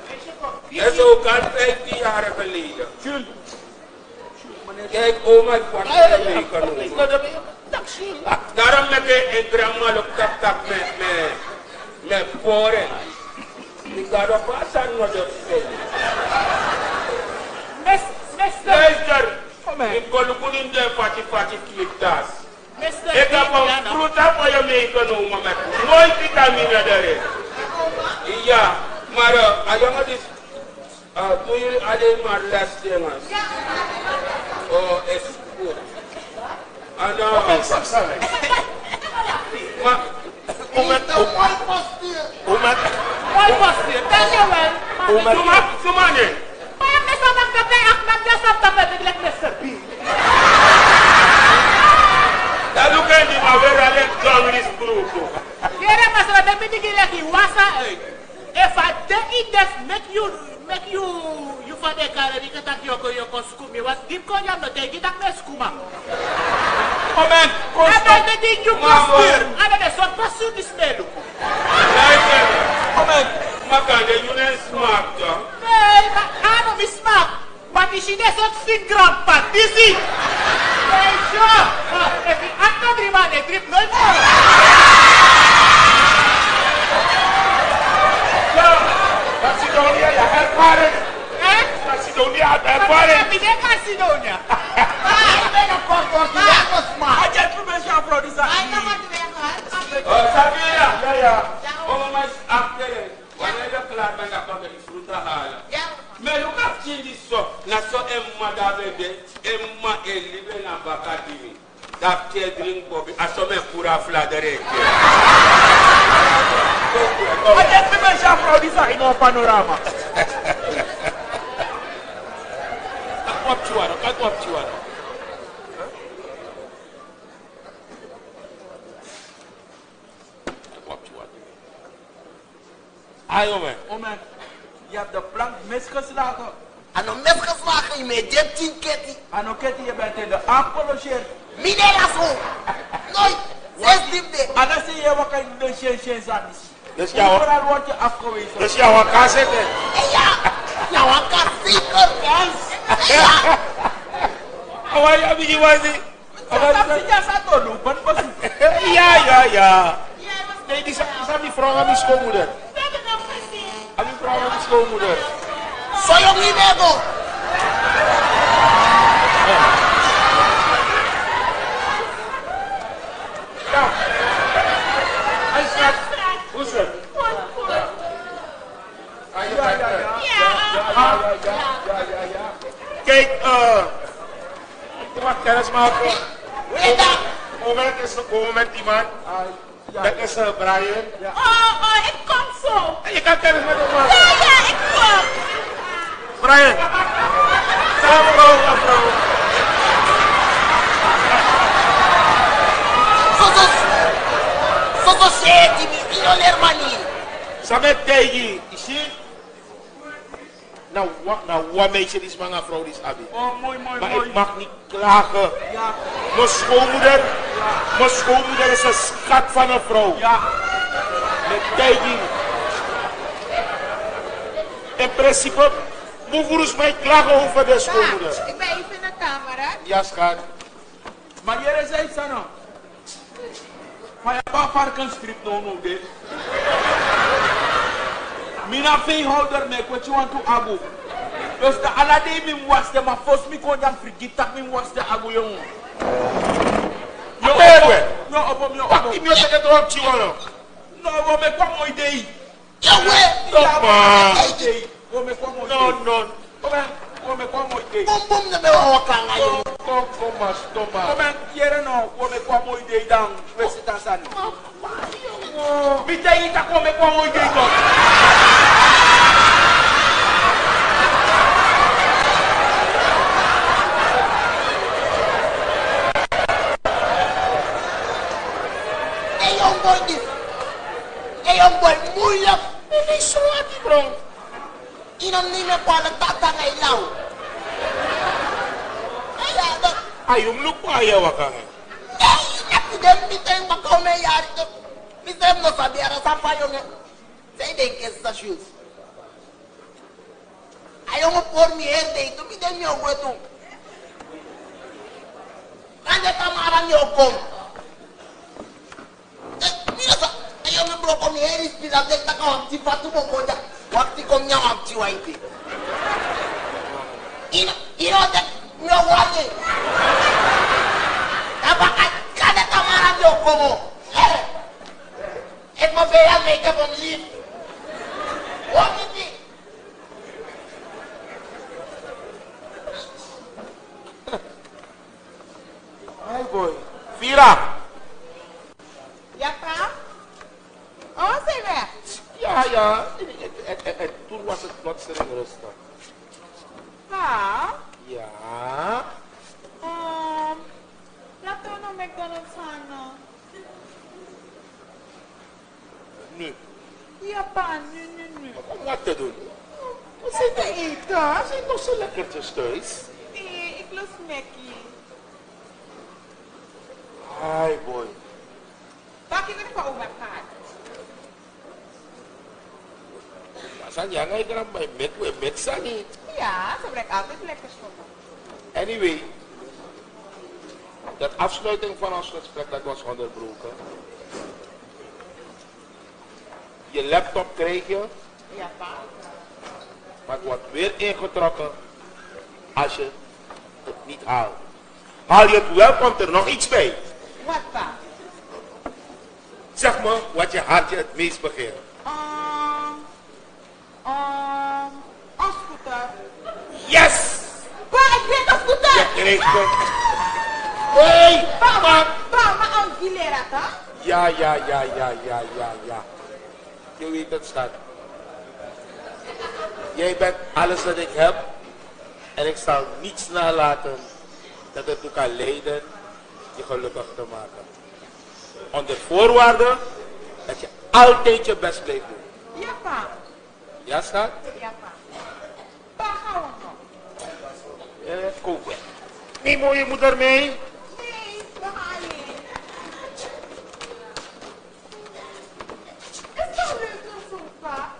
Eso canta y tiara beliga. Ya ek oma kwanta beliga no. Daram me ke ek grandma lo tap tap me me me pore. Nikaro pasa no de peli. Mes Mister. Mister. Ik kon kun in de fati fati kitas. Mister. Ik heb een fruta voor je meegenomen met nooit vitamine erin. Ja. Mara, are you not this? Uh, do you are oh my last thing? Oh, it's umat. Umat know. Umat. Umat Ma, Umata, Umata, Umata, Umat. Umat, Parang may sabag gabi, akmat na sa tabi, biglang nasabi. Dalukan di mawera lang gawin is bruto. Kira mas wadang binigil lagi, eh. If I take it, that make you make you you for the car and you can take your your Me What deep con you not take it me mess kuma. Comment, costa. And I think you prosper. And I saw pass you this mail. Comment, Makade, you ain't smart. Hey, I don't be smart. But she does not sing grandpa, is it? Hey, sure. Ah, if you act not driven, trip no more. Macedonia ya ervare. Eh? Macedonia ya ervare. Mi de Macedonia. Ma na kosto ki ya kosma. A je tu be sha producer. Ai na ma de ka. O sabia. Ya ya. O ma after. Wala de plan ba na ko de fruta hala. Ya. Mais le cap tindi so, na so emma d'avebe, emma elibe na bakadimi. daftiɛ diri ŋgbɔ bi asɔmɛ kura fila dɛ de kɛ. ale mi bɛ se afra odi sa inú panorama. kakɔ tiwa dɔ kakɔ tiwa dɔ. Ayo men. Omen, je hebt de plank misgeslagen. En om misgeslagen, je bent 13 ketty. En oké, je bent in de appel, minelaso noi sesdimde ana si yewa kay do chen chen sanisi gaskiya wa kana wacce akowe so gaskiya wa kase te ya ya wa kasi ko yes awai abigi wazi awai sa sato do ban pas ya ya ya Jadi di sami franga misko muda. Abi franga misko muda. Soyong ini aku. Ja, ja, ja, ja, ja, ja. Kijk, eh. Je mag kennis maken. Moment is moment die man. Dat is eh, Brian. Oh, oh, ik kom zo. En je kan kennis met hem Ja, maken. ja, ik kom. Brian. Kom mevrouw, mevrouw. Soso seti mi io l'ermani. Samet Teji. Nou, wat, nou, wat meisje die is mijn vrouw die is Abi. Oh, mooi, mooi, Maar mooi. ik mag niet klagen. Ja, Mijn schoonmoeder, mijn schoonmoeder is een schat van een vrouw. ja. Met Teji. In principe, moet mij klagen over de schoonmoeder. Ik ben even in de camera. Ja, schat. Maar jij zei het nou. Maar je hebt een strip nou nog dit. mina fei hodor me ko ci wantu agu dosta ala de mi waste ma fos mi ko jam frigi tak mi waste agu yo. Yo ewe yo obo mi obo. mi o se ke to ci no wo me ko mo ide. Yi yawe no ma. wo me ko mo no no. Wo me ko mo ide. Bom bom ne me wa kan ayo ko ko ma stoma ko me quiere no wo me ko mo ide dan president san Oh, Viteita come con un dito. É um boi, é um boi mulher, ele é suave, pronto. E não nem me fala tata na ilau. Aí um lucro aí, eu acabei. Ei, na é pudem me uma comer yarto. Então. Isem no sabi arasa fa yo ne. Sei den kes sa shoes. Ayo mo por mi herde tu mi den mi ogwe tu. Kande tamara mi okom. Mira sa ayo mi bro kom heri spila de ta ka ti fatu mo koja. Wakti kom nya wakti waite. Ina ina de mi ogwate. Tabaka kande tamara mi okomo. Eh. and my veil, I make up, I'm leaving. What do you think? Ai, boy. Fira! Ya pa? Onde é? Ya, ya. É, é, é tudo nosso, nosso cerebro está. Pa? Ya. Um, ehm, já estou no McDonald's, não. Nu. Ja, pa, nu, nu, nu. Om wat te doen? We zitten eten. Er zijn nog zo lekkertjes thuis. Nee, ik lust Mackie. Hi boy. Pak je er over gaat. Masan yang ay kerap may met we met sani. Ja, ze brengt altijd lekkers voor me. Anyway. Dat afsluiting van ons gesprek dat was onderbroken. Je laptop krijg je, Ja, pa. maar het wordt weer ingetrokken als je het niet haalt. Haal je het wel, komt er nog iets bij. Wat, pa? Zeg me wat je hartje het meest begeert. Um, um, een scooter. Yes! Pa, ik weet een scooter! Je krijgt hem. [laughs] Hey, Pa, maar, pa, maar een toch? Ja, ja, ja, ja, ja, ja, ja. Je weet het, schat. Jij bent alles wat ik heb. En ik zal niets nalaten dat het toe kan leiden je gelukkig te maken. Onder voorwaarde dat je altijd je best blijft doen. Ja, pa. Ja, schat? Ja, pa. Pa, gaan we nog. Eh, kom weg. Neem mooie moeder mee. Talvez no sofá.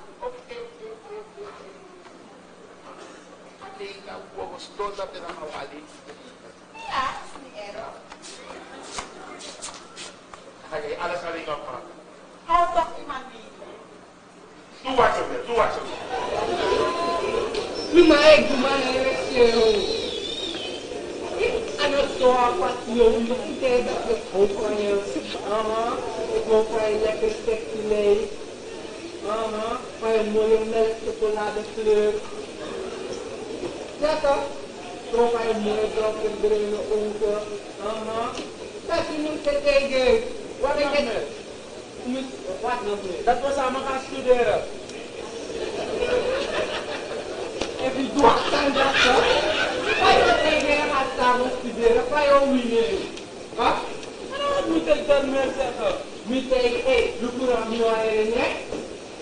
Pela mão ali. Hagay, ala sa rin ang pangkat. How about mami? Tuwa sa mga, tuwa sa mga. Lumaeg, lumaeg siya. Ano to ako at yung mga tega ko ko niya. Aha, van je mooie melk chocolade kleur. Ja toch? Zo van je mooie donkerbruine ogen. Aha. Dat je moet kijken. Wat ik het... Wat nog meer? Dat we samen gaan studeren. Even door zijn dat zo. Wij gaan tegen gaan samen studeren. Wij ook niet Wat? En wat moet ik dan meer zeggen? Moet ik, hé. Doe een en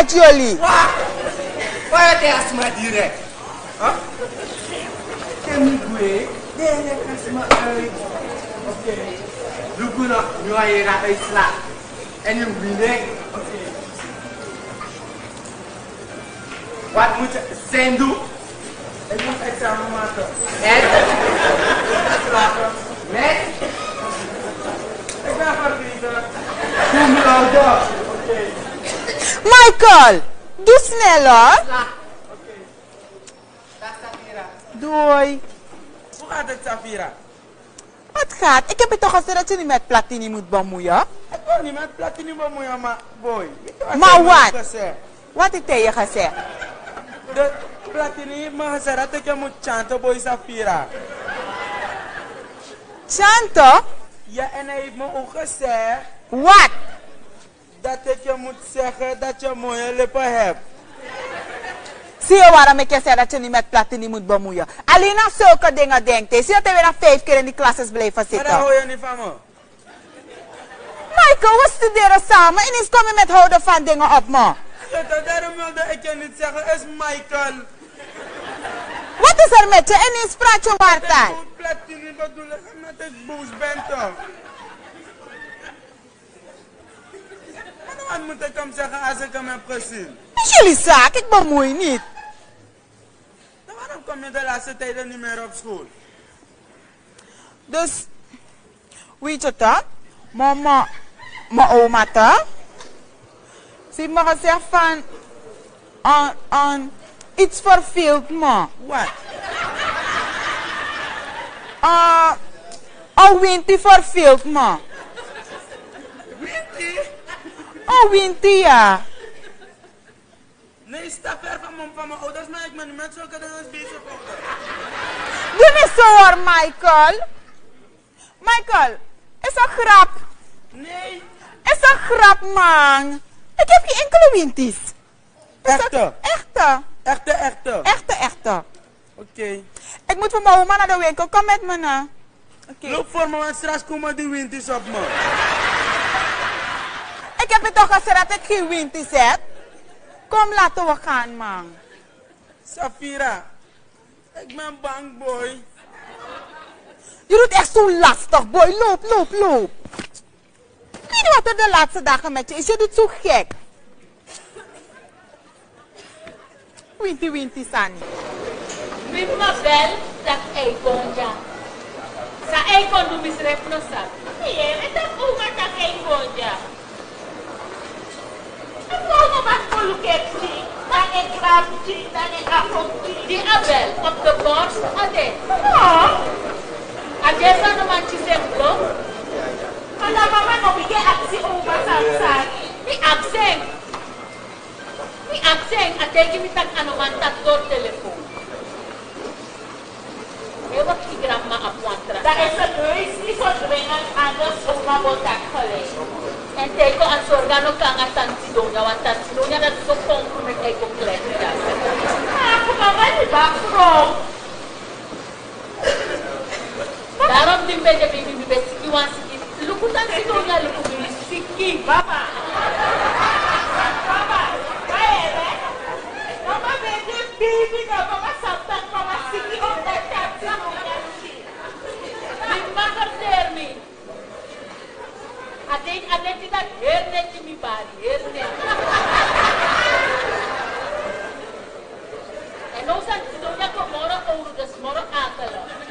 Ravioli. Wah, kaya teh asma direk. Hah? Kami gue, dia nak asma direk. Oke. Lugu nak nyuai nak isla. Ini. Oke. Wat mu sendu. Kan Eni mu sama mata. Eh. Met. Ik ben verdrietig. Kom Oké. Michael, doe sneller. Dag Safira. Doei. Hoe gaat het Safira? Wat gaat? Ik heb je toch gezegd dat je niet met Platini moet bemoeien? Ik wil niet met Platini bemoeien, maar boy. je Maar wat? Wat heb je gezegd? De Platini heeft me gezegd dat ik moet chanten, boy Safira. Chanto? Ja, en hij heeft me ook gezegd Wat? Dat ik je moet zeggen dat je mooie lippen hebt. Zie je waarom ik je zei dat je niet met Platini moet bemoeien? Alleen aan zulke dingen denkt hij. Zie je dat hij weer vijf keer in die klasses blijven Maar zitten? dat hou je niet van me. Michael, we studeren samen. Ineens kom je met houden van dingen op me. Ja, daarom wilde ik je niet zeggen, is Michael. Wat is er met je? Ineens praat je Ik waartaal. moet Platini bedoelen omdat ik boos ben toch? An mwen te kom se ka ase kome presil? Che li sa, kek ba mwen nit? Te wan ap kom yon de la se de yon nimer op skol? Dus, weet je dat? Mama, ma oma ta? Ze heeft me gezegd van, an, an, field, verveelt What? Uh, oh, Winty verveelt me. Winty? Oh, Winty, ja. Nee, sta ver van mijn, van mijn ouders, maar ik ben niet met zulke dingen bezig. ouder. Doe niet zo hoor, Michael. Michael, is een grap. Nee. Is een grap, man. Ik heb geen enkele Winties. Echte? Echte. Echte, echte. Echte, echte. Oké. Ik moet voor mijn oma naar de winkel. Kom met me na. Oké. Loop voor me, want straks komen die wintjes op me. Ik heb je toch gezegd dat ik geen Winties heb? Kom, laten we gaan, man. Safira, ik ben bang, boy. Je doet echt zo lastig, boy. Loop, loop, loop. Weet je wat er de laatste dagen met je is? Je doet zo gek. Winty, winty, Sani. Mi mabel dat icon ja. Sa icon do misref no sa. Iya, eta Normal man go look at tea, and a crab tea, and a apple. The apple of the boss are. No. And there's man to say, blow. And the mama no we get accent over Samsung. The accent. The accent, and man that door telephone. Ewan kay grandma apwantra. Da esos riscos vengan anos una bota kale. Ente ko ang sorgano ka nga tansidonga, ang tansidonga na so kongkong na kay kumpleto niya. Ah, ako ba ba ni Bakrom? Darom din ba niya baby bibe sikiwan siki? Lukutan sinonga, lukutan siki, baba. Baba, kaya eh? Baba, baby, baby, baba, sabtan, baba, En ons não toen ik op morgen oude, dus morgen aangelaten.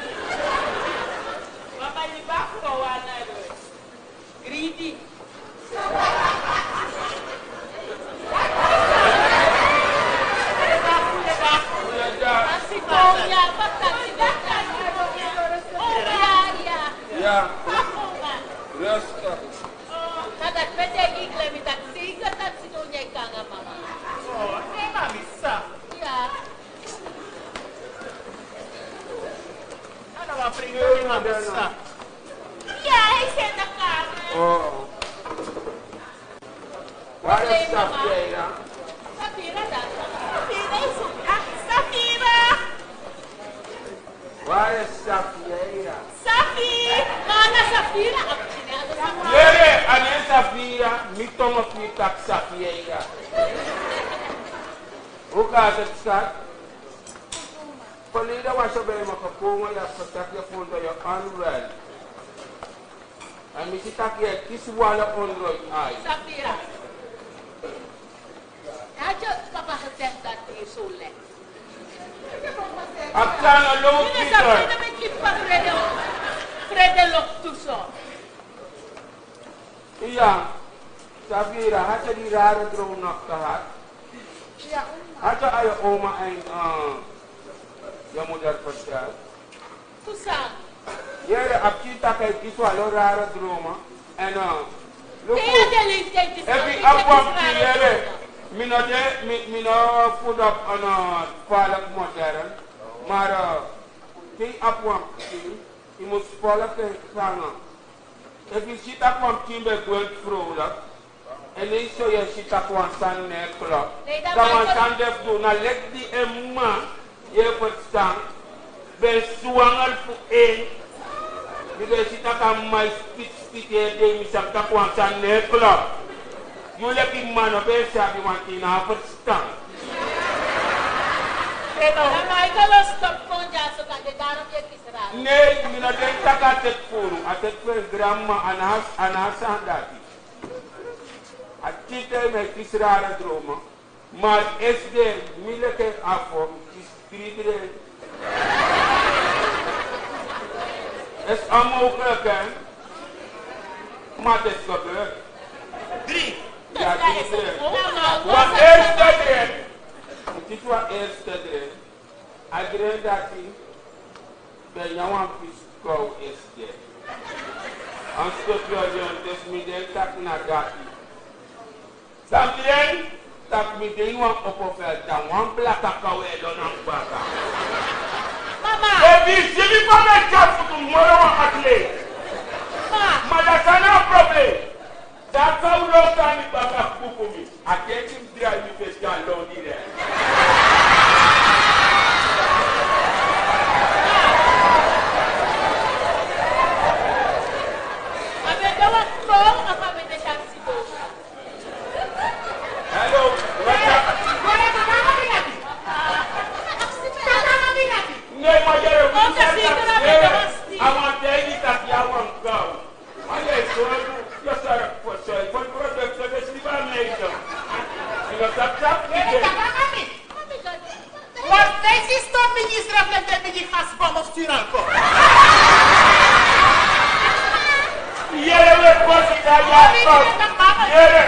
sanga epi sitakon kimbe gwen fro la ene so ye sitakon san ne klo kawan san def do na lek di e ma ye pot sang ben suwangal fu e bide sitaka mai spit spit e de mi sam takwan san ne klo yo lek di man o sa bi wan na pot sang kalos stop so kade darap yung kisra. Nee, mi na den taka tek furu, a tek fe grandma anas anas andati. A tite me droma. Maar is de mi leke afo, kis kritre. is onmogelijk, hè? Maar het is gebeurd. Drie. Ja, drie Wat eerste erin. Kichwa is there. Agreed that the Yawan fish cow is there. On Scorpion, this middle Taknagaki. Sambiren, Takmide, you want to profess that one black cow is on Ambata. Mama! Baby, see me for the cat for tomorrow, Atle. Mama! Mother, no problem. That's how long time it back up for me. I can't even drive if it's got lonely there. Hello, what's up? No, my dear, I'm not there. I'm not there. I'm not there. Există o ministră pe feminin hasbomovțirancă. Ele le considera ea tot. Ele.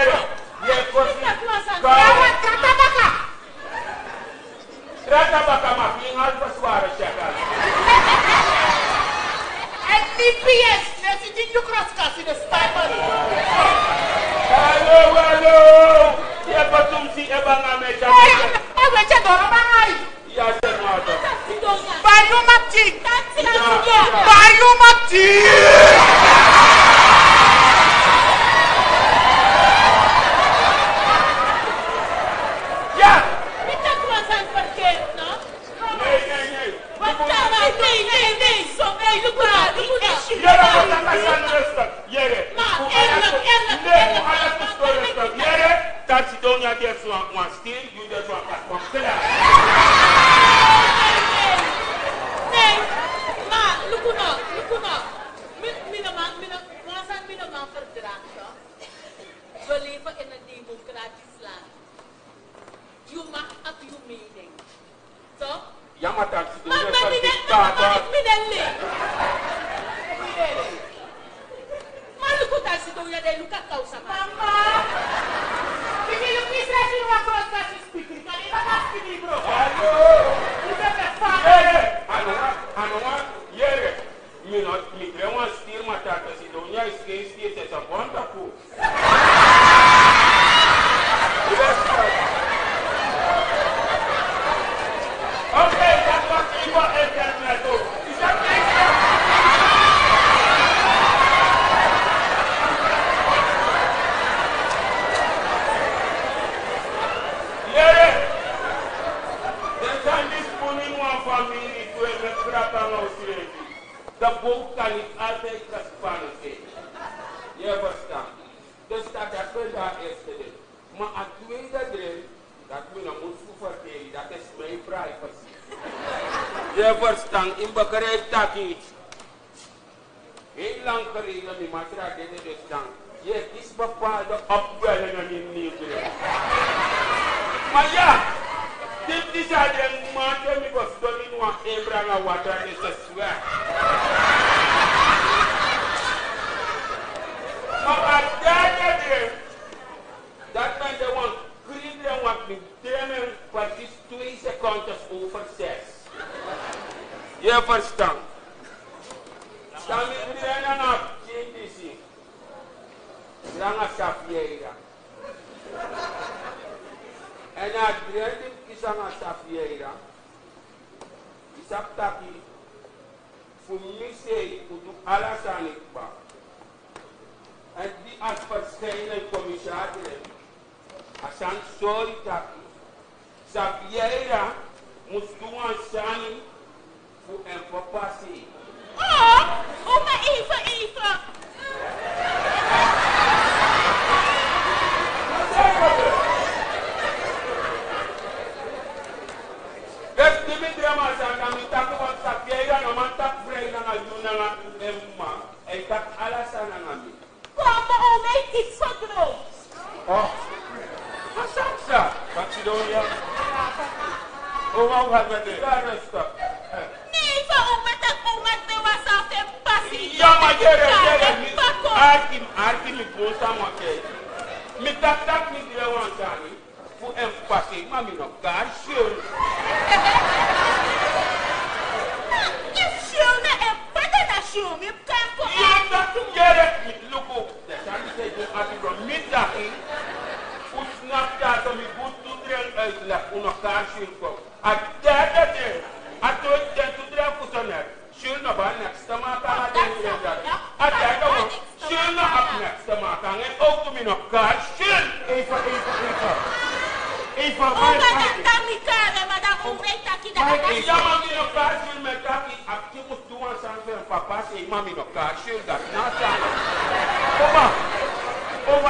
Ele. Ele considera. Trata baca. Trata baca, ma fi în altă soară și acasă. [laughs] NDPS, ne zici lucrul ăsta, să ne stai, mă. Alo, alo! E pe cum zi e banga mea, ce-a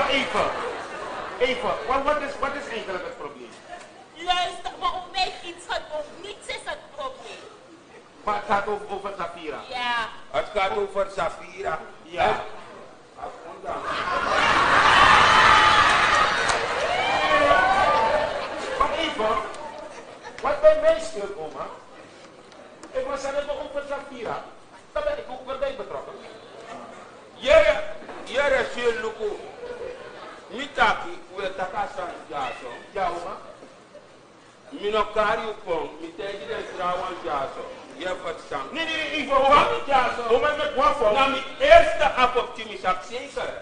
maar even. Even, wat, wat, is, wat is eigenlijk het probleem? Luister, maar om mij iets gaat om niets is het probleem. Maar het gaat over, over Zafira. Ja. Het gaat over Zafira. Ja. ja. Even. Wat bij mij stil oma? Ik was alleen maar over Zafira. Daar ben ik ook bij betrokken. Jere, jere, veel. mitaki kule takasan jaaso jawma mino kariu pon mitejide sirawan jaaso yefatsan nini ifowami jaaso omeme gwafo nami ersta apoptimisak sinker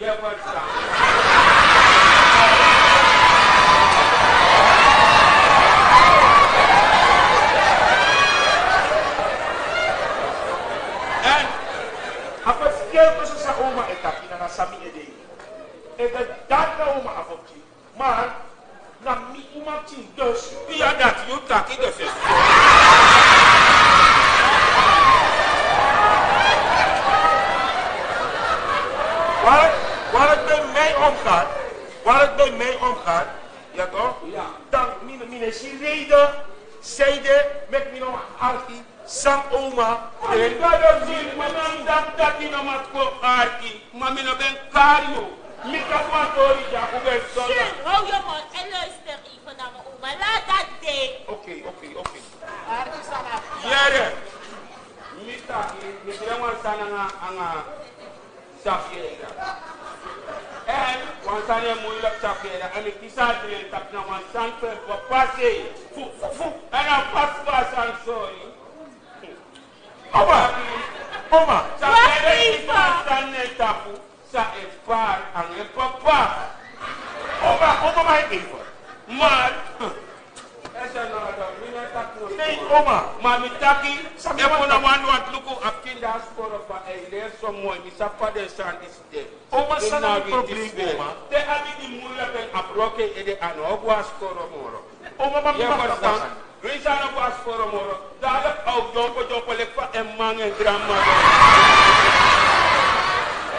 yefatsan En, apa sikil khusus sa uma etak inanasami edei ebe dada wo ma afɔti ma na mi wo ma ti dɔ si bi ya da ti yo ta ki dɔ fɛ waar waar het bij mij omgaat waar het bij mij omgaat ja toch? Ja. Dan mine mine si reden zijde met mine arki sang oma. Eh. Ik ga dat zien, maar dan dat dat in een matko arki, maar mine ben kario. Shoot, roll your ball. Hello, Mr. Ikonama Umala that day. Okay, okay, okay. Yeah, yeah. Mr. Nikilewa sana nga anga safiera. And wansane muila safiera. Ani kisadre tapna wansan pe kwa pase. Fu, fu, ana eh, pas pas and sorry. Oma, Oma. Safiera kisadre tapu. sɛ ɛfa aŋɛ papa. Ɔba ɔba ma yɛ maa ne ɔma maami taki ɛfɔ na wa nua tuloko akinda sɔrɔba ɛyɛ sɔmɔ misa fadɛ san isi dɛ ɔma sanni problem bɛ ma tɛ ali ni mu yɛ bɛ aburoke ɛdɛ ana ɔbu asɔrɔ mɔrɔ ɔma ma mi ma san risana bu asɔrɔ mɔrɔ daala aw jɔnkɔ jɔnkɔ lɛ fa ɛ man ɛ giran ma dɛ.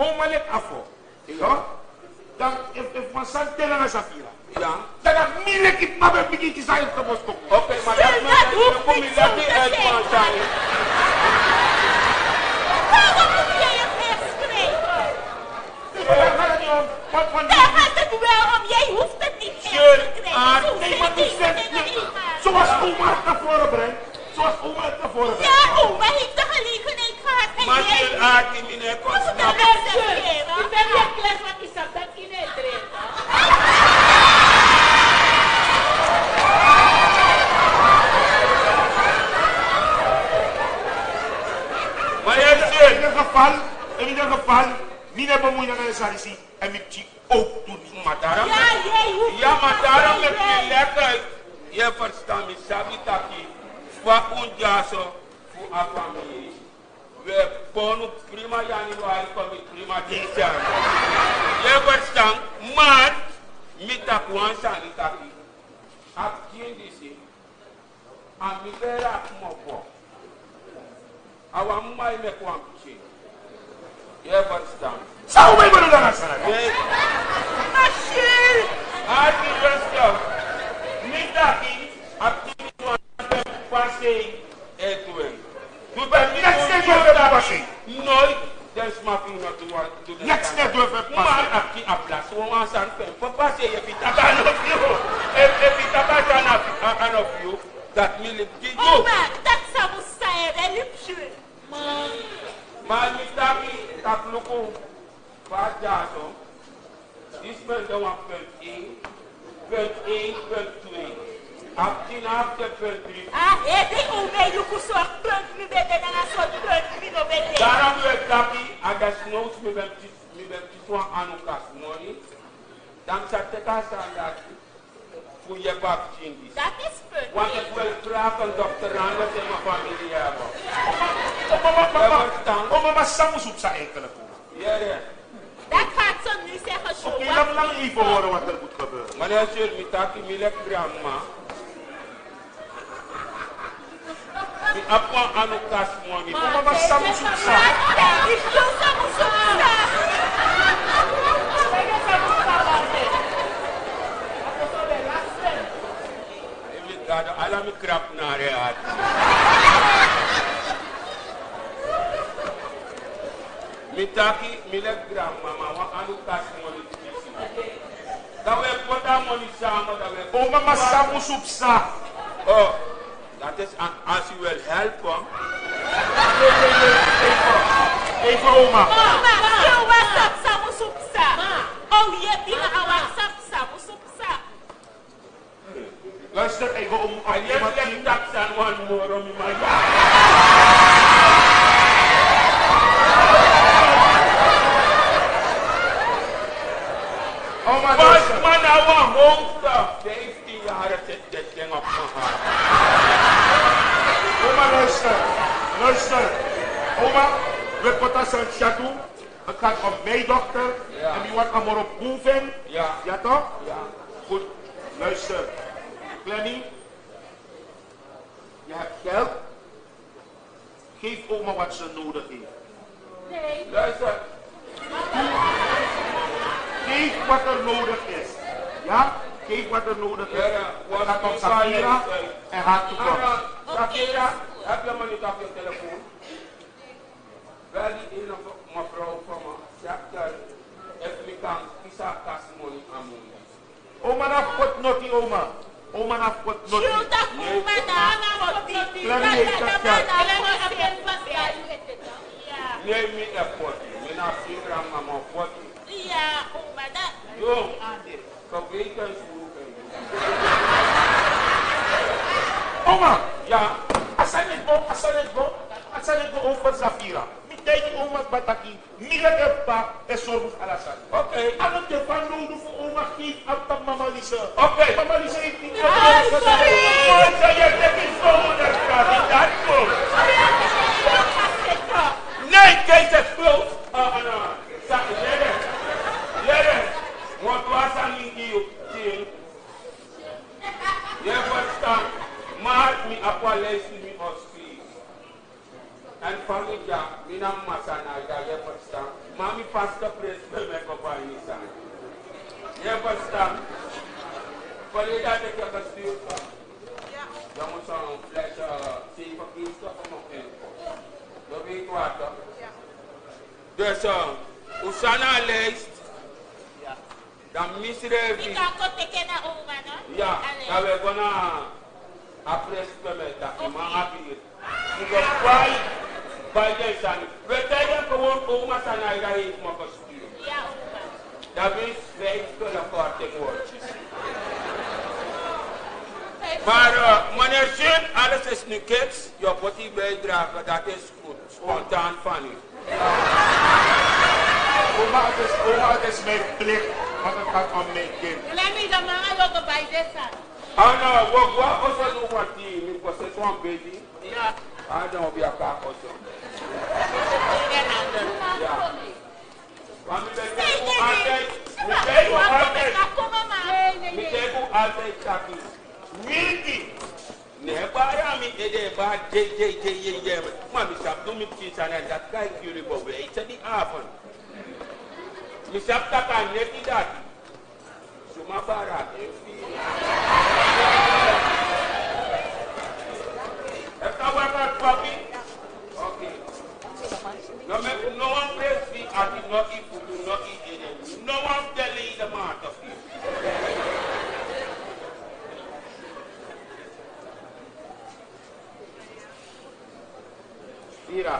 oma lek afo. Ja? Dan, if, if man san tela na safira. Ja. Dan dan mi lek it mabe mi ki sa het kabos koko. Oké, maar dat dat hoeft dat niet ik zo dat te uit zijn. Waarom moet jij het van Daar gaat het wel om. Jij hoeft het niet Sjoerd, herschrijven. ah, Zo oma naar voren brengt. Zoals oma het naar voren brengt. Ja, oma heeft de gelegenheid gehad. En Maar jij die aard in kostnap. accepteren. Ik ben niet klaar wat is dat dat in het. Maar je In zegt, ieder geval, in ieder geval, niet hebben moeite met sarisi en met chik ook doen niet. maar daarom... Ja, jij hoeft Ja, maar niet daarom heb je lekker... Je verstaat me, sabi taki. fa oúnjẹ aṣọ fún afámi yìí bẹ́ẹ̀ bọ́ọ̀nù pírímà yà nínú àìkọ́mi pírímà dé sí àná. lẹ́gbẹ̀ẹ́ sàn máa mi takò wọn sàn ní takì àkíyèsí ṣe àmì bẹ́ẹ̀ rà kún ọ̀pọ̀ àwọn amúmá yìí mẹ́kọ̀ọ́ àmì ṣe. lẹ́gbẹ̀ẹ́ sàn. sáwọn ọmọ ìgbọ́dọ̀ dára sára. a ṣe. a ti rẹ sọ ní takì. Wana pase etwen. Du ben niet Let's say you have a passé. Nooit des ma fi na tu wa tu. Let's say you have a Maar passé. akki apla so wan san pe. Papa se ye bita ba no fi. E e bita ba san an of you that me le di you. Oma, dat zou moeten zijn. En lipje. Maar nitaki tak luko. Ba jaso. This man don't want punt 1, punt 1, punt 2. Actien after punt 3. Ah, é bem o meio com sua planta me bebendo na sua planta me no wil ik dat die, als je snows me bent me bent gewoon aan elkaar money, dan ik als aan dat voor je bak chindies. Dat is punt. Want ik wil graag een doctorandus in mijn familie hebben. Oma, ma, ma, Je ma. verstaan? Oma, maar samen zoek ze eigenlijk. oma. Ja, ja. Dat gaat ze nu zeggen zo. Oké, laat me even horen wat er moet gebeuren. Meneer apwa anoktas mwangi. Mwa mwen chouk sa. Mwen sa mwen chouk sa. Mwen sa sa. Ala mi krap ati. Mi taki, mi gram mama wak sa. O mama sa sa. O. That is as you will help them. Hey, for Oma. Oma, you WhatsApp sa musup. Oh, yeah, pina ka WhatsApp sa musup sa. Luister, ik ga om... En je hebt dat zijn one more on my Oh, man. Man, I want home Luister. Oma, we potten zijn chateau. Het gaat om mijn dochter. Ja. En die wordt allemaal op boeven. Ja. Ja toch? Ja. Goed. Luister. Glenny. Je hebt geld. Geef oma wat ze nodig heeft. Nee. Luister. Geef wat er nodig is. Ja? Keyboarder nodig is. Het gaat om Safira en haar toekomst. Safira, heb je me niet op je telefoon? Wel die ene mevrouw van me, zegt dat ik kan kiezen kasmonie aan moe. Oma na pot noti oma. Oma na pot noti. Shiu tak oma na ama pot noti. Klari e poti. Poti. Yo. Kakwei kan Oma, ja, a sanedbo, a sanedbo, a sanedbo over Zafira. Meteen die oma's bataki, mila de pa, ah, ah, ah. de sorbus alasan. Oké. Aan het de van nodig voor oma geef aan de mama Lise. Oké. Mama Lise heeft niet. Ah, sorry. Oh, ja, je hebt niet zo ondergaan, in dat komt. Sorry, ik heb niet zo gezegd. Nee, kijk, dat klopt. Ah, Anna, zeg, jij bent. Jij bent. Want? Never Neverstand, mark me akwa lensi And family, En famidya, mi nan never stop. Mami pastor, presme me kopa nisan. Neverstand, kone da deke ke stil pa. Dan moun son fleche, se yi fakil se konon enko. Do bi yi kwa ta. Desan, usana lensi, da miséria. vi. Mi ka kote ke na ouwa no? Ya, ka we gona apres peme ta iman apir. Mi go fay, fay den sani. We te den ko won ouwa a Da vi ve isko la korte mwochi. Maar uh, meneer Jean, alles is nu kids. Je moet die bijdragen, dat is goed. Spontaan van u. Hoe maakt het, hoe mijn plicht? African Omni Games. Lemi dama alogo by desa. Ana wogwa oso no wati mi ko se ton beji. Yeah. Ana obi aka oso. Yeah. Mitebu ase kaki. Wiki. Ne ba ya mi ede ba je je je je je. Ma mi sabdu mi kisa na that guy you remember. It didn't happen. Misafta ka neki dati. Suma bara efi. After workout coffee, okay. No, no one Não me I did not eat food, do not eat não. No one telling the matter of it. Tira.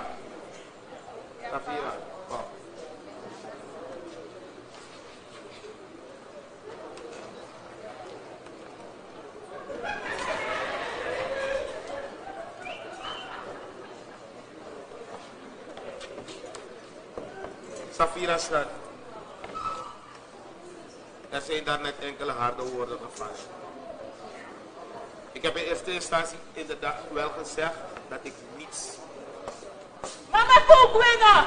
Tá. Safira staat. Er zijn daar net enkele harde woorden gevallen. Ik heb in eerste instantie inderdaad wel gezegd dat ik niets Mama, kook winnaar!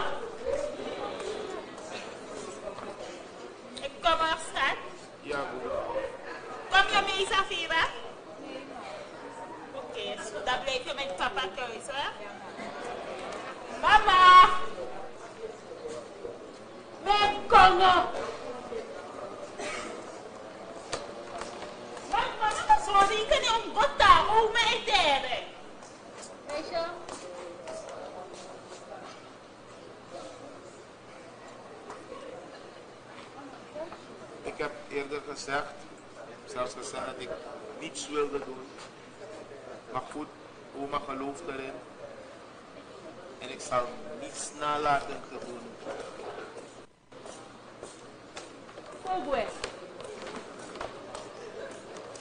Ik kom afstand. Ja, moeder. Kom je mee, Safira? Oké, so dan blijf je met papa thuis, hè? Mama! Met kongo! Mama, sorry, ik kan niet omgotten. Hoe me eteren? Weet je? Ik heb eerder gezegd, zelfs gezegd dat ik niets wilde doen. Maar goed, oma gelooft erin. En ik zal niets nalaten te doen.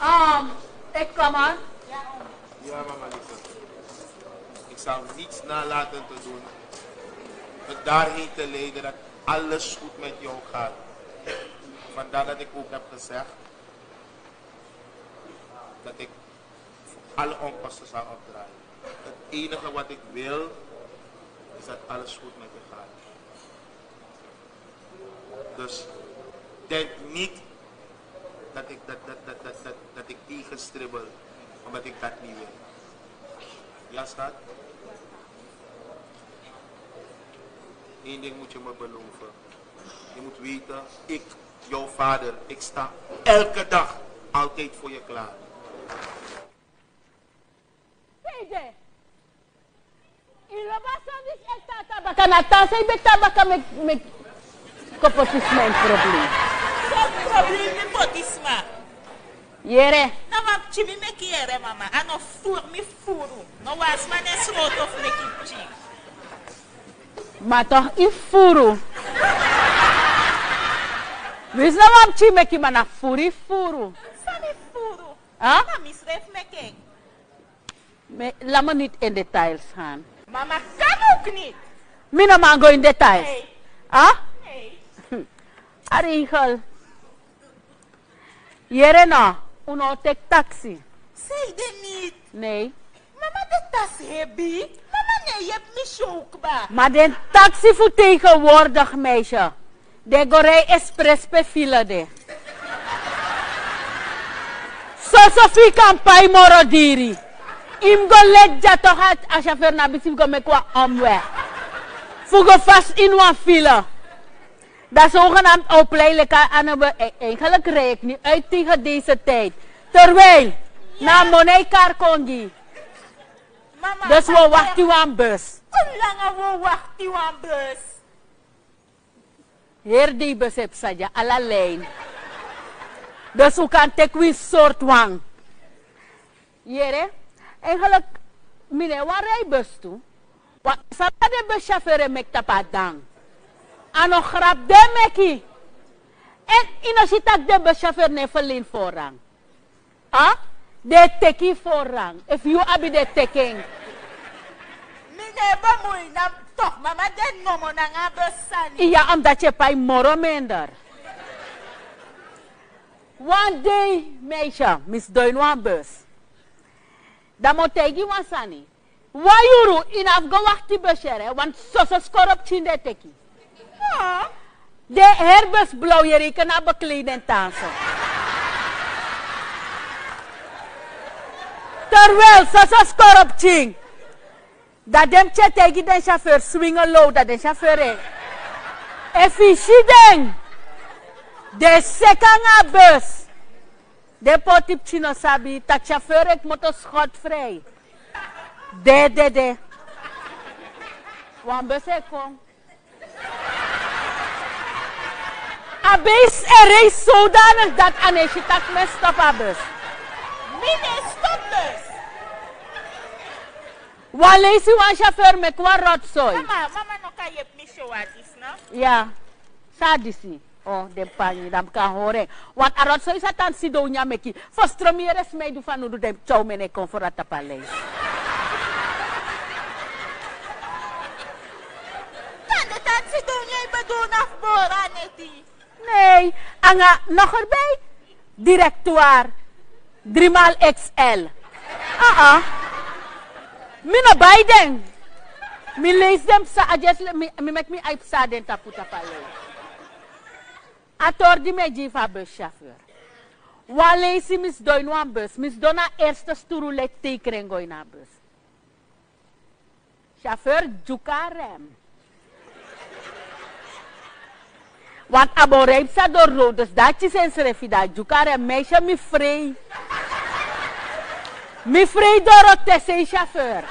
Um, ik kom aan. Ja, mama Lisa. Ik zal niets nalaten te doen. Het daarheen te leiden dat alles goed met jou gaat. Vandaar dat ik ook heb gezegd dat ik alle onkosten zal opdraaien. Het enige wat ik wil, is dat alles goed met je gaat. Dus denk niet dat ik, dat, dat, dat, dat, dat, dat ik tegenstribbel, omdat ik dat niet wil. Ja, staat? Eén ding moet je me beloven. Je moet weten, ik, jouw vader, ik sta elke dag altijd voor je klaar. Peide. Ilabasan is el tatabaka na tasa ibe tabaka me me kopotisma in probleem. Me. Yere. Na wap chimi me kiere mama. Ano fur mi furu. No was man es rood of neki chi. Maar toch in furu. Wis na wam chi me ki mana furi furu. Sani furu. Ah? Na misref me keng. Me, laat me niet in details gaan. Mama kan ook niet. Mina man go in details. Ah? Nee. Arigel. Yere na. Uno tek taxi. Zeg de niet. Nee. Mama de tas hebi. Mama nee, je hebt me shookba. Maar de taxi voor tegenwoordig, meisje. De gorei express pe fila de. So Sophie kan pai moro diri. Im go legja toch het als je ver naar bisim go mekwa omweg. Fugo vast in een file. Dat zogenaamd opleidelijke aan een eigenlijk rijd ik niet uit tegen deze tijd. Terwijl, na kongi. Mama. Dus we wachten aan bus. Hoe lang we wachten aan bus? Hier die bus heb saja, ala lijn. Dus we kan tek een soort wang. Jere, eigenlijk, mine, waar rij bus toe? Wat, sa de buschauffeur mek tapat dang. Ano grap de meki. En inasitak de buschauffeur ne verleen voorrang. Ah? De teki voorrang. If you abi de taking. Mine ba mooi na toch, mama den nomo na nga bus sani. Iya, omdat je pai moro minder. One day, meisje, mis doin wan bus. Dan moet tegi wan sani. Wayuru in afgo wachti bushere, want soso skorop chinde teki. De herbus blauw je reken na bekleden tanso. Terwijl soso skorop ching. Dat dem tegi den chauffeur swingen low, dat den chauffeur e. Effici den. De sekanga bus. De potip chino sabi, tak chauffeur ek moto schot vrij. De, de, de. Wan bus kom. Abis er is zodanig dat Anesje tak me stop a bus. Mine stop bus. Wan leesi wan chauffeur me kwa rotzooi. Mama, mama no ka yep me show atis na. Ja, sadisi. Oh, de pani, dan kan horen. Want arot zo is het aan sido nya meki. Fostromeres mij du van udu dem chow mene konforata palei. Si doon niya iba doon afbora neti. Nee, anga nog erbij. Directoire. Driemaal XL. Ah ah. Mina Biden. Mi lees dem sa ajes mi mek mi aip sa den taputa palei. Ator di me jifa bus chauffeur. Wale si mis doin wan bus. Mis dona eerste sturu let tekenen gooi na bus. Chauffeur juka rem. Want abo reep sa door rood. Dus dat is een srefi da juka rem. Meisje mi vrij. Mi vrij door het tesse chauffeur.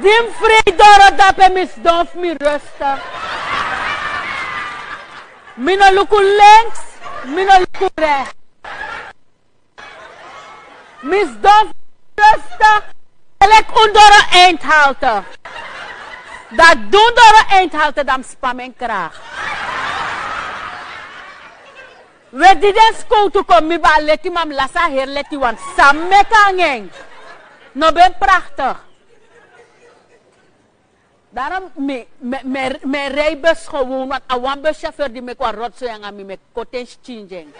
Dim vrij door het dape mis donf mi rusten. Mina luku links, mina luku rechts. Mis Donf rustig, elk onder eindhalte. Dat doen door eindhalte, dan spam en kraag. We didn't school to come, ba leti mam lasa her leti wan samme kangeng. No ben prachtig. Daarom me me me, me rijbus gewoon, want een wambuschauffeur die me kwa rotzo yang ami me kotens chingeng.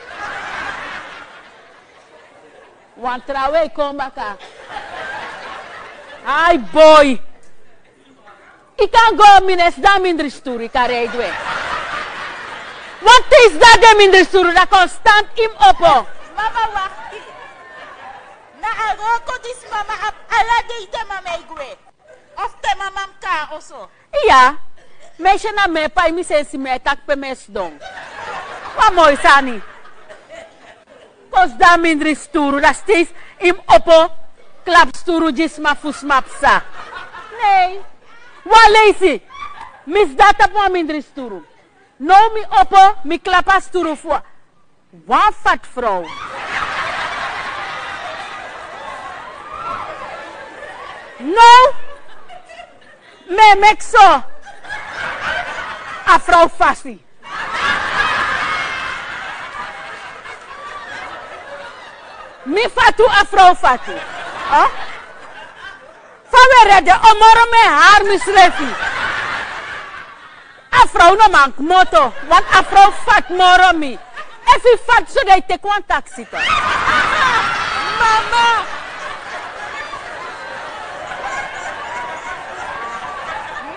Want trouwens, kom baka. Ay, boy. Ik kan go da stoer, ik kan rijden. Wat is dat de minder stoer? Dat constant im oppo. Mama, wacht. Na aroko dis mama ap ala de ite mama igwe. Of te mama mka oso. Ja, meisje na me pa mi sensi me tak pe mes dong. Wat mooi sani. Kos da minder stoer, dat steeds im oppo. Klap stoer jis ma fus mapsa. Nee. Wat leesi? Mis data po minder stoer. No mi oppo, mi klapa voor. Wat fat vrouw. No. Me mexo. A vrouw. Mi fatu a vrouw? Favere de omoro me haar misrefi. A vrouw no mank moto. Want a vrouw fat moro mi. He fat so they take one taxi to. Mama.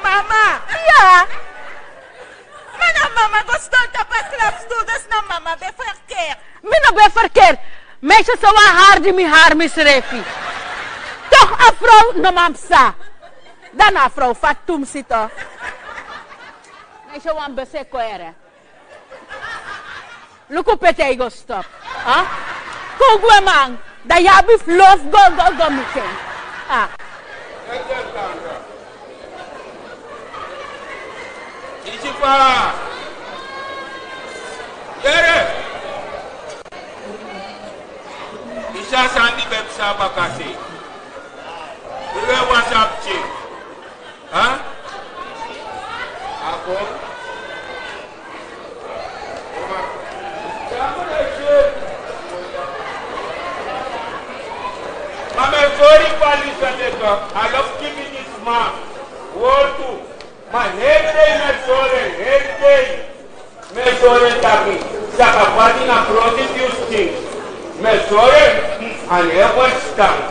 Mama. Ja. Mana mama go start op een klap students na mama be verkeer. Mi no be verkeerd. Meisje zo wa haar die mi haar misrefi. Toh afrou nan mam sa. Dan afrou fatum si to. Nan se wan bese ko ere. Luku pete i go stop. Ha? Kogwe man. Da yabi flof go go go miten. Ha? Kiji pa. Yere. Isha sandi bepsa bakasi. Ilé WhatsApp ti. Àgọ́. I'm a very valued senator. I love keeping this man. World to my heritage, my story, heritage. Mesore tapi zakapati na prostitute thing. Mesore and ever stand.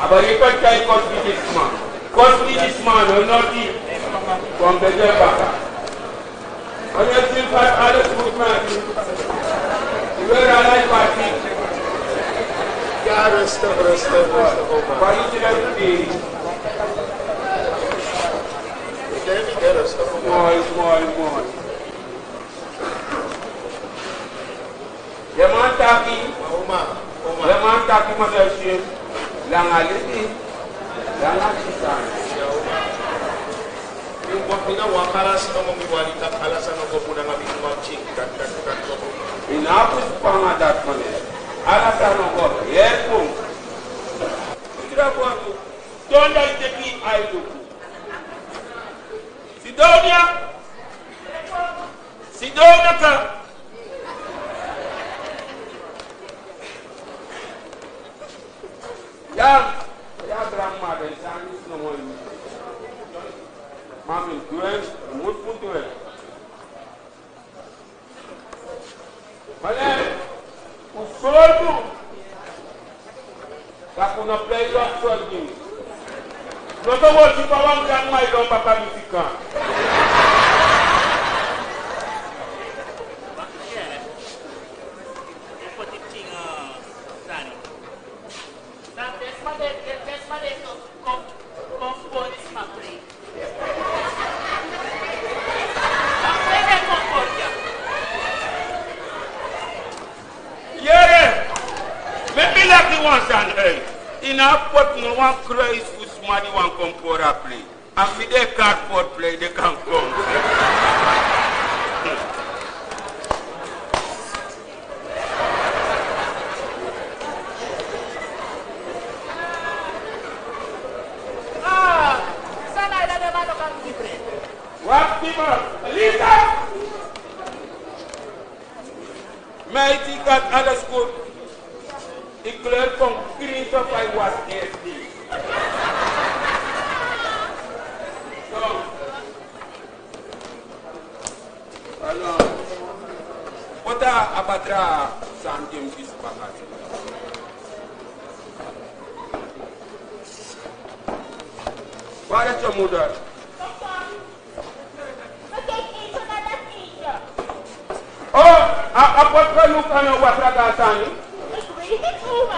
Aber ihr könnt kein kostliches machen. Kostliches machen und noch die vom Bewerber. Und jetzt sind fast alles gut machen. Die werden allein partik. Ja, Rüstung, Rüstung, Rüstung. Weil ich dir das gehe. Moin, moin, moin. Jemand taki. Jemand taki, man sagt, langaliki langasisana ina kusi kpanga da kɔnɛ ala ta não yɛ kun kira ko dɔnda yi tɛ ki ayi do sidɔnya sidɔnya kan. Sidonia. Sidonia ka. Ya, ya grandmother, sanis no mo. Mami, duen, mut o sordo. Tá com na play do sordinho. Não tô vou te falar um cara mais não para me ficar. Ones and hey. In a pot no one cries for somebody one come for a play. And with their cardboard play, they can come. Fatima, Lisa. Mighty God underscore. Ik kleur van Christus of I was SD. so. Hallo. Ota abatra santim is bakati. Waar is je moeder? Oh, o apɔtɔlu kana wasa ka sani.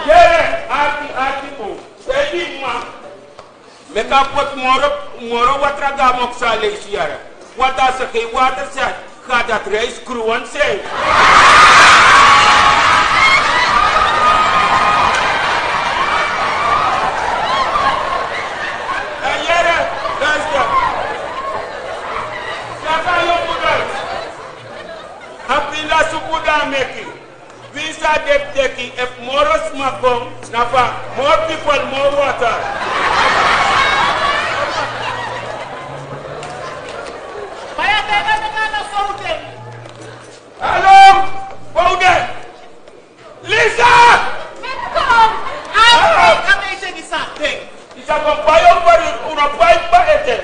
Yɛrɛ aki aki ko sɛbi ma. Mɛ ka pɔt mɔrɔ mɔrɔ watra ga mɔksa le isiyara wata sɛkɛ wata sɛ kada trɛ iskuruwan sɛ. keep taking, if more smoke come, snapper, more people, more water. Hello, Bode. Lisa. Come. I'm amazing this thing. Isa compayo para una pipa este.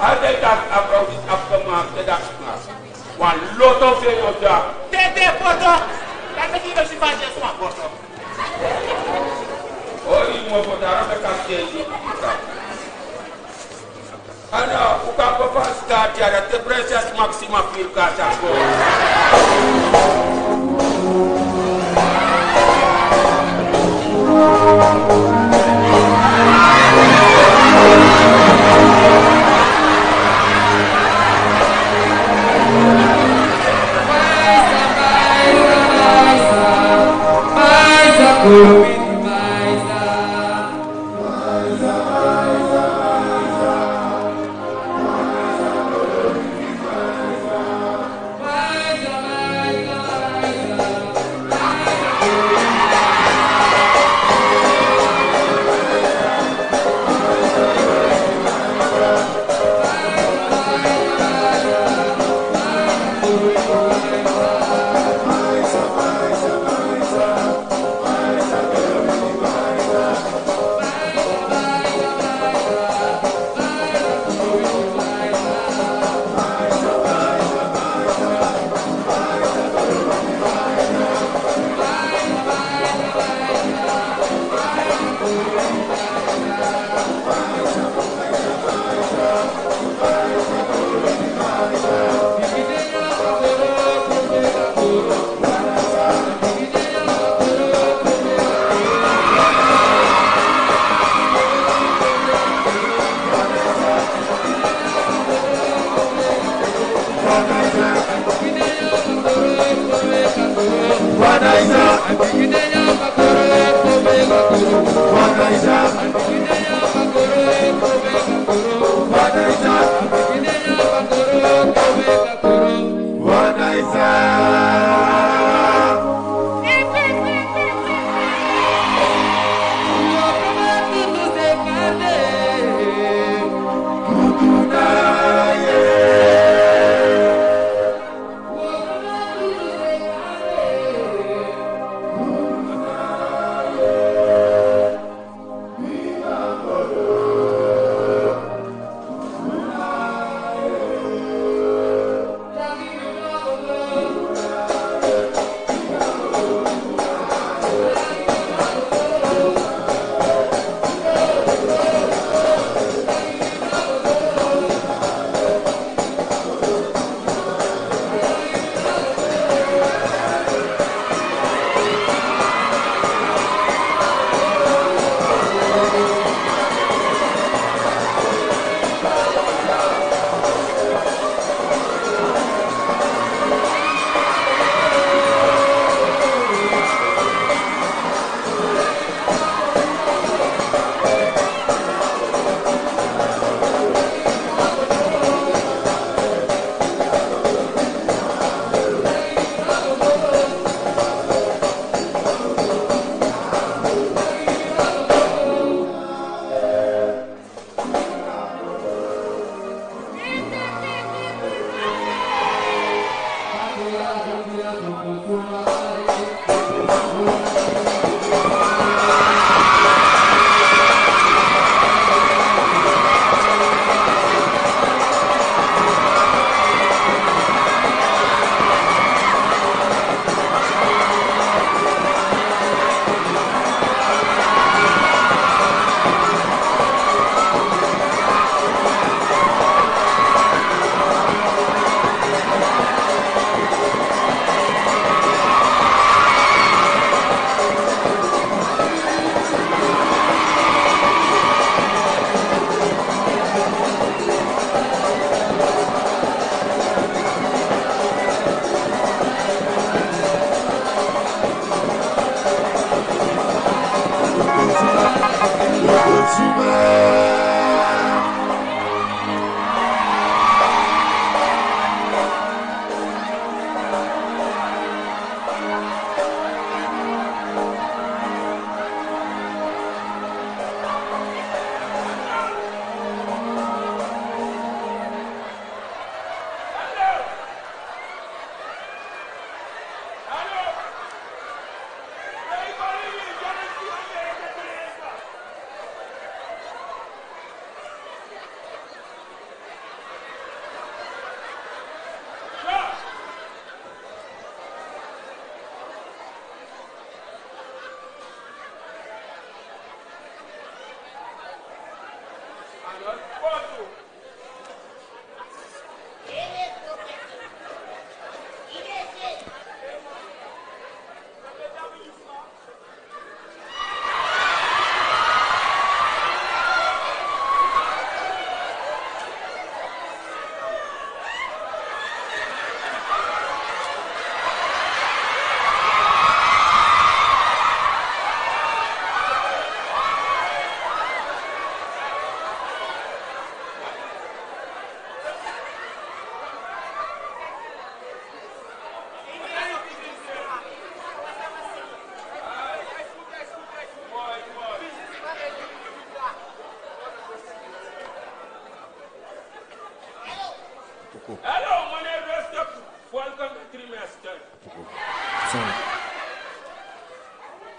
I think that about this aftermath wà lótọ́ ṣe yọjà. tètè fọ́tọ̀ láti kí ló ṣe máa ṣe fún àkọ́tọ̀. ó ní ìwọ̀n fọ̀tà arábẹ́ka ṣe é yìí. Ana uka papa stati ada te precious maxima pirka chako. Thank you. Guru.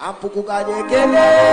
apuku kanyekele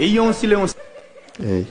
Et e yon silence. Hey.